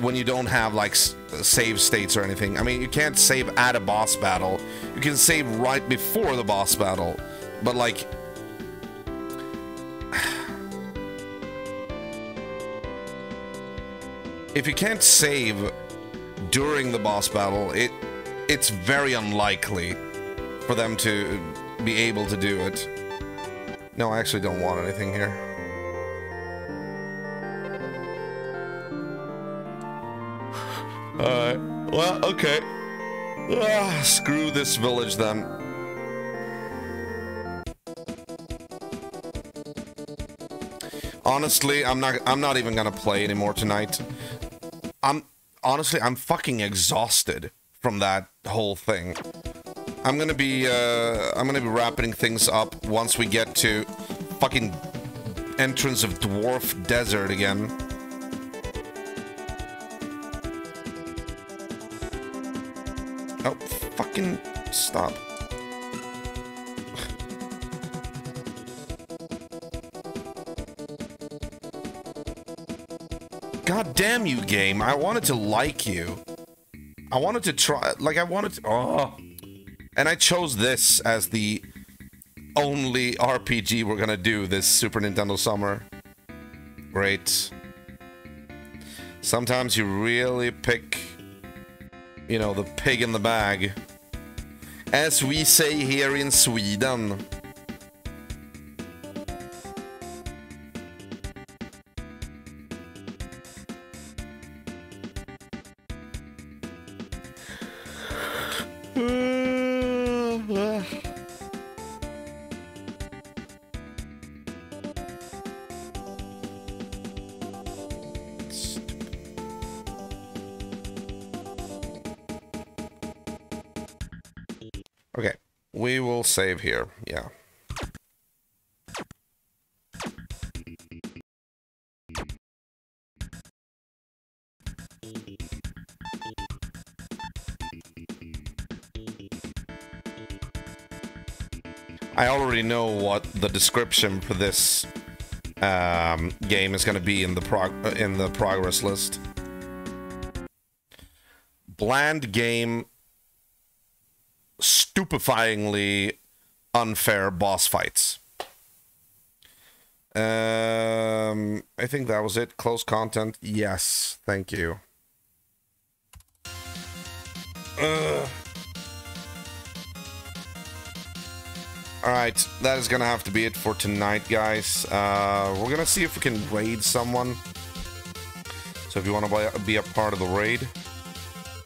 when you don't have like uh, save states or anything. I mean, you can't save at a boss battle. You can save right before the boss battle, but like. If you can't save during the boss battle, it it's very unlikely for them to be able to do it. No, I actually don't want anything here. Alright, well, okay. Ah, screw this village then. Honestly, I'm not I'm not even gonna play anymore tonight. I'm honestly I'm fucking exhausted from that whole thing. I'm gonna be uh, I'm gonna be wrapping things up once we get to fucking entrance of Dwarf Desert again. Oh, fucking stop. God damn you, game. I wanted to like you. I wanted to try, like, I wanted to, oh. And I chose this as the only RPG we're gonna do this Super Nintendo summer. Great. Sometimes you really pick, you know, the pig in the bag. As we say here in Sweden. Save here, yeah. I already know what the description for this um, game is going to be in the prog in the progress list. Bland game, stupefyingly unfair boss fights. Um, I think that was it. Close content. Yes, thank you. Ugh. Alright, that is gonna have to be it for tonight, guys. Uh, we're gonna see if we can raid someone. So if you want to be a part of the raid,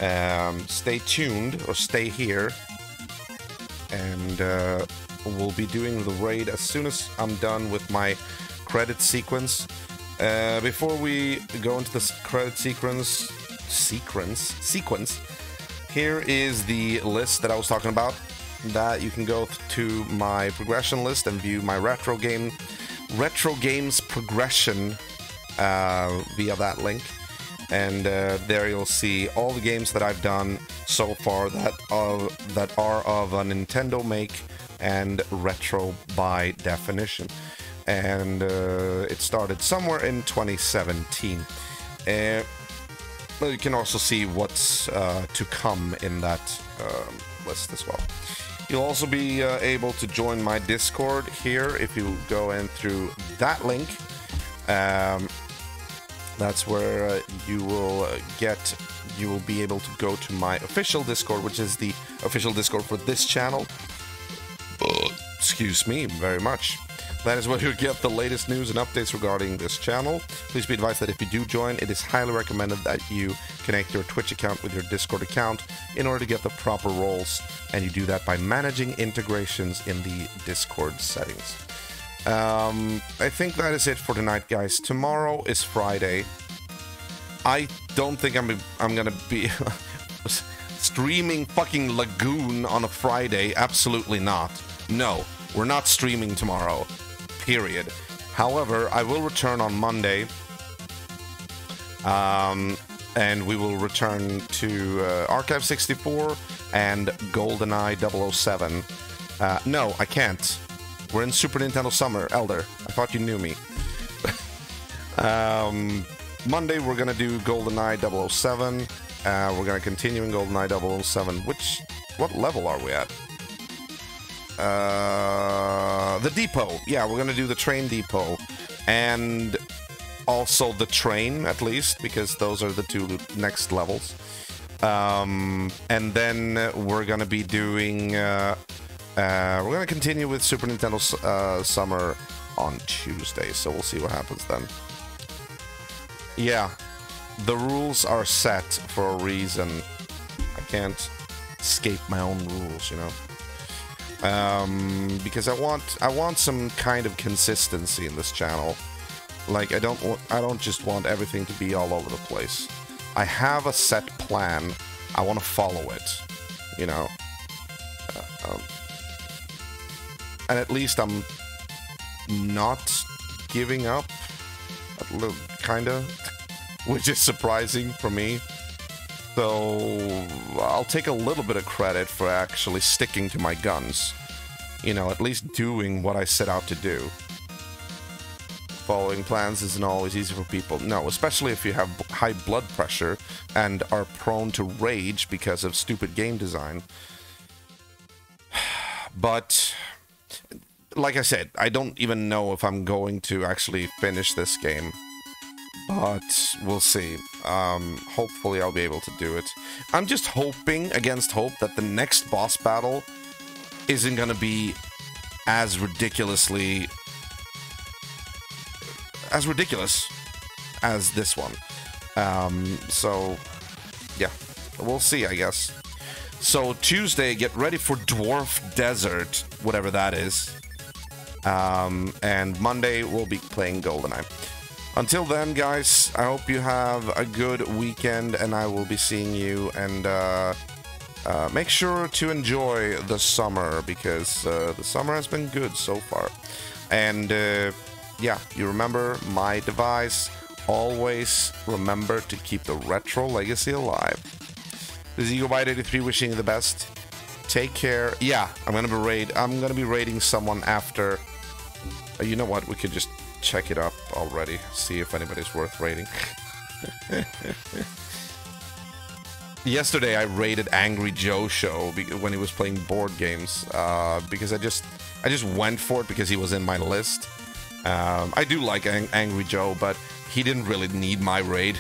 um, stay tuned or stay here. And uh, we'll be doing the raid as soon as I'm done with my credit sequence. Uh, before we go into the credit sequence, sequence, sequence, here is the list that I was talking about that you can go to my progression list and view my retro game retro games progression uh, via that link and uh, there you'll see all the games that I've done so far that are that are of a Nintendo make and retro by definition. And uh, it started somewhere in 2017 uh, you can also see what's uh, to come in that um, list as well. You'll also be uh, able to join my Discord here if you go in through that link. Um, that's where uh, you will uh, get, you will be able to go to my official Discord, which is the official Discord for this channel. Excuse me very much. That is where you get the latest news and updates regarding this channel. Please be advised that if you do join, it is highly recommended that you connect your Twitch account with your Discord account in order to get the proper roles, and you do that by managing integrations in the Discord settings. Um, I think that is it for tonight, guys. Tomorrow is Friday. I don't think I'm I'm gonna be streaming fucking Lagoon on a Friday. Absolutely not. No, we're not streaming tomorrow period. However, I will return on Monday. Um, and we will return to uh, Archive 64 and GoldenEye 007. Uh, no, I can't. We're in Super Nintendo Summer, Elder. I thought you knew me. um, Monday, we're going to do GoldenEye 007. Uh, we're going to continue in GoldenEye 007. Which, what level are we at? Uh, the depot. Yeah, we're gonna do the train depot, and also the train, at least, because those are the two next levels. Um, and then we're gonna be doing. Uh, uh, we're gonna continue with Super Nintendo uh, Summer on Tuesday, so we'll see what happens then. Yeah, the rules are set for a reason. I can't escape my own rules, you know. Um, because I want I want some kind of consistency in this channel. Like I don't I don't just want everything to be all over the place. I have a set plan. I want to follow it, you know. Uh, um, and at least I'm not giving up, kinda, which is surprising for me. So I'll take a little bit of credit for actually sticking to my guns. You know, at least doing what I set out to do. Following plans isn't always easy for people. No, especially if you have high blood pressure and are prone to rage because of stupid game design. But like I said, I don't even know if I'm going to actually finish this game. But we'll see. Um, hopefully I'll be able to do it. I'm just hoping against hope that the next boss battle isn't going to be as ridiculously as ridiculous as this one. Um, so, yeah, we'll see, I guess. So Tuesday, get ready for Dwarf Desert, whatever that is. Um, and Monday, we'll be playing GoldenEye. Until then, guys, I hope you have a good weekend, and I will be seeing you. And uh, uh, make sure to enjoy the summer because uh, the summer has been good so far. And uh, yeah, you remember my device. Always remember to keep the retro legacy alive. This is Egobyte83 wishing you the best. Take care. Yeah, I'm gonna be raid. I'm gonna be raiding someone after. Uh, you know what? We could just check it up already. See if anybody's worth raiding. Yesterday I raided Angry Joe Show when he was playing board games uh, because I just I just went for it because he was in my list. Um, I do like Ang Angry Joe, but he didn't really need my raid.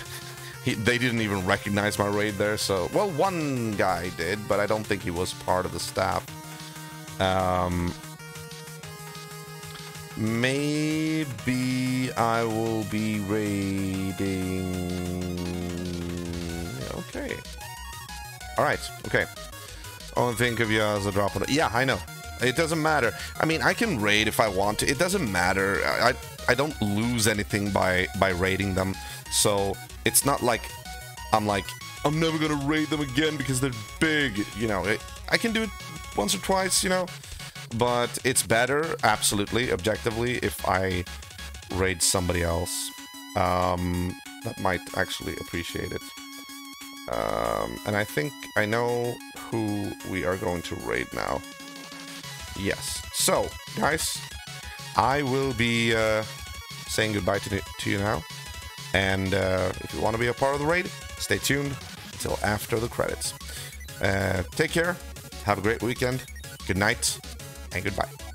He, they didn't even recognize my raid there, so... Well, one guy did, but I don't think he was part of the staff. Um, maybe I will be raiding... Okay. Alright, okay. Only think of you as a drop on. Yeah, I know. It doesn't matter. I mean, I can raid if I want to. It doesn't matter. I I don't lose anything by by raiding them. So it's not like I'm like I'm never gonna raid them again because they're big. You know, it, I can do it once or twice. You know, but it's better, absolutely, objectively, if I raid somebody else um, that might actually appreciate it. Um, and I think I know who we are going to raid now. Yes. So, guys, I will be uh, saying goodbye to, to you now. And uh, if you want to be a part of the raid, stay tuned until after the credits. Uh, take care. Have a great weekend. Good night and goodbye.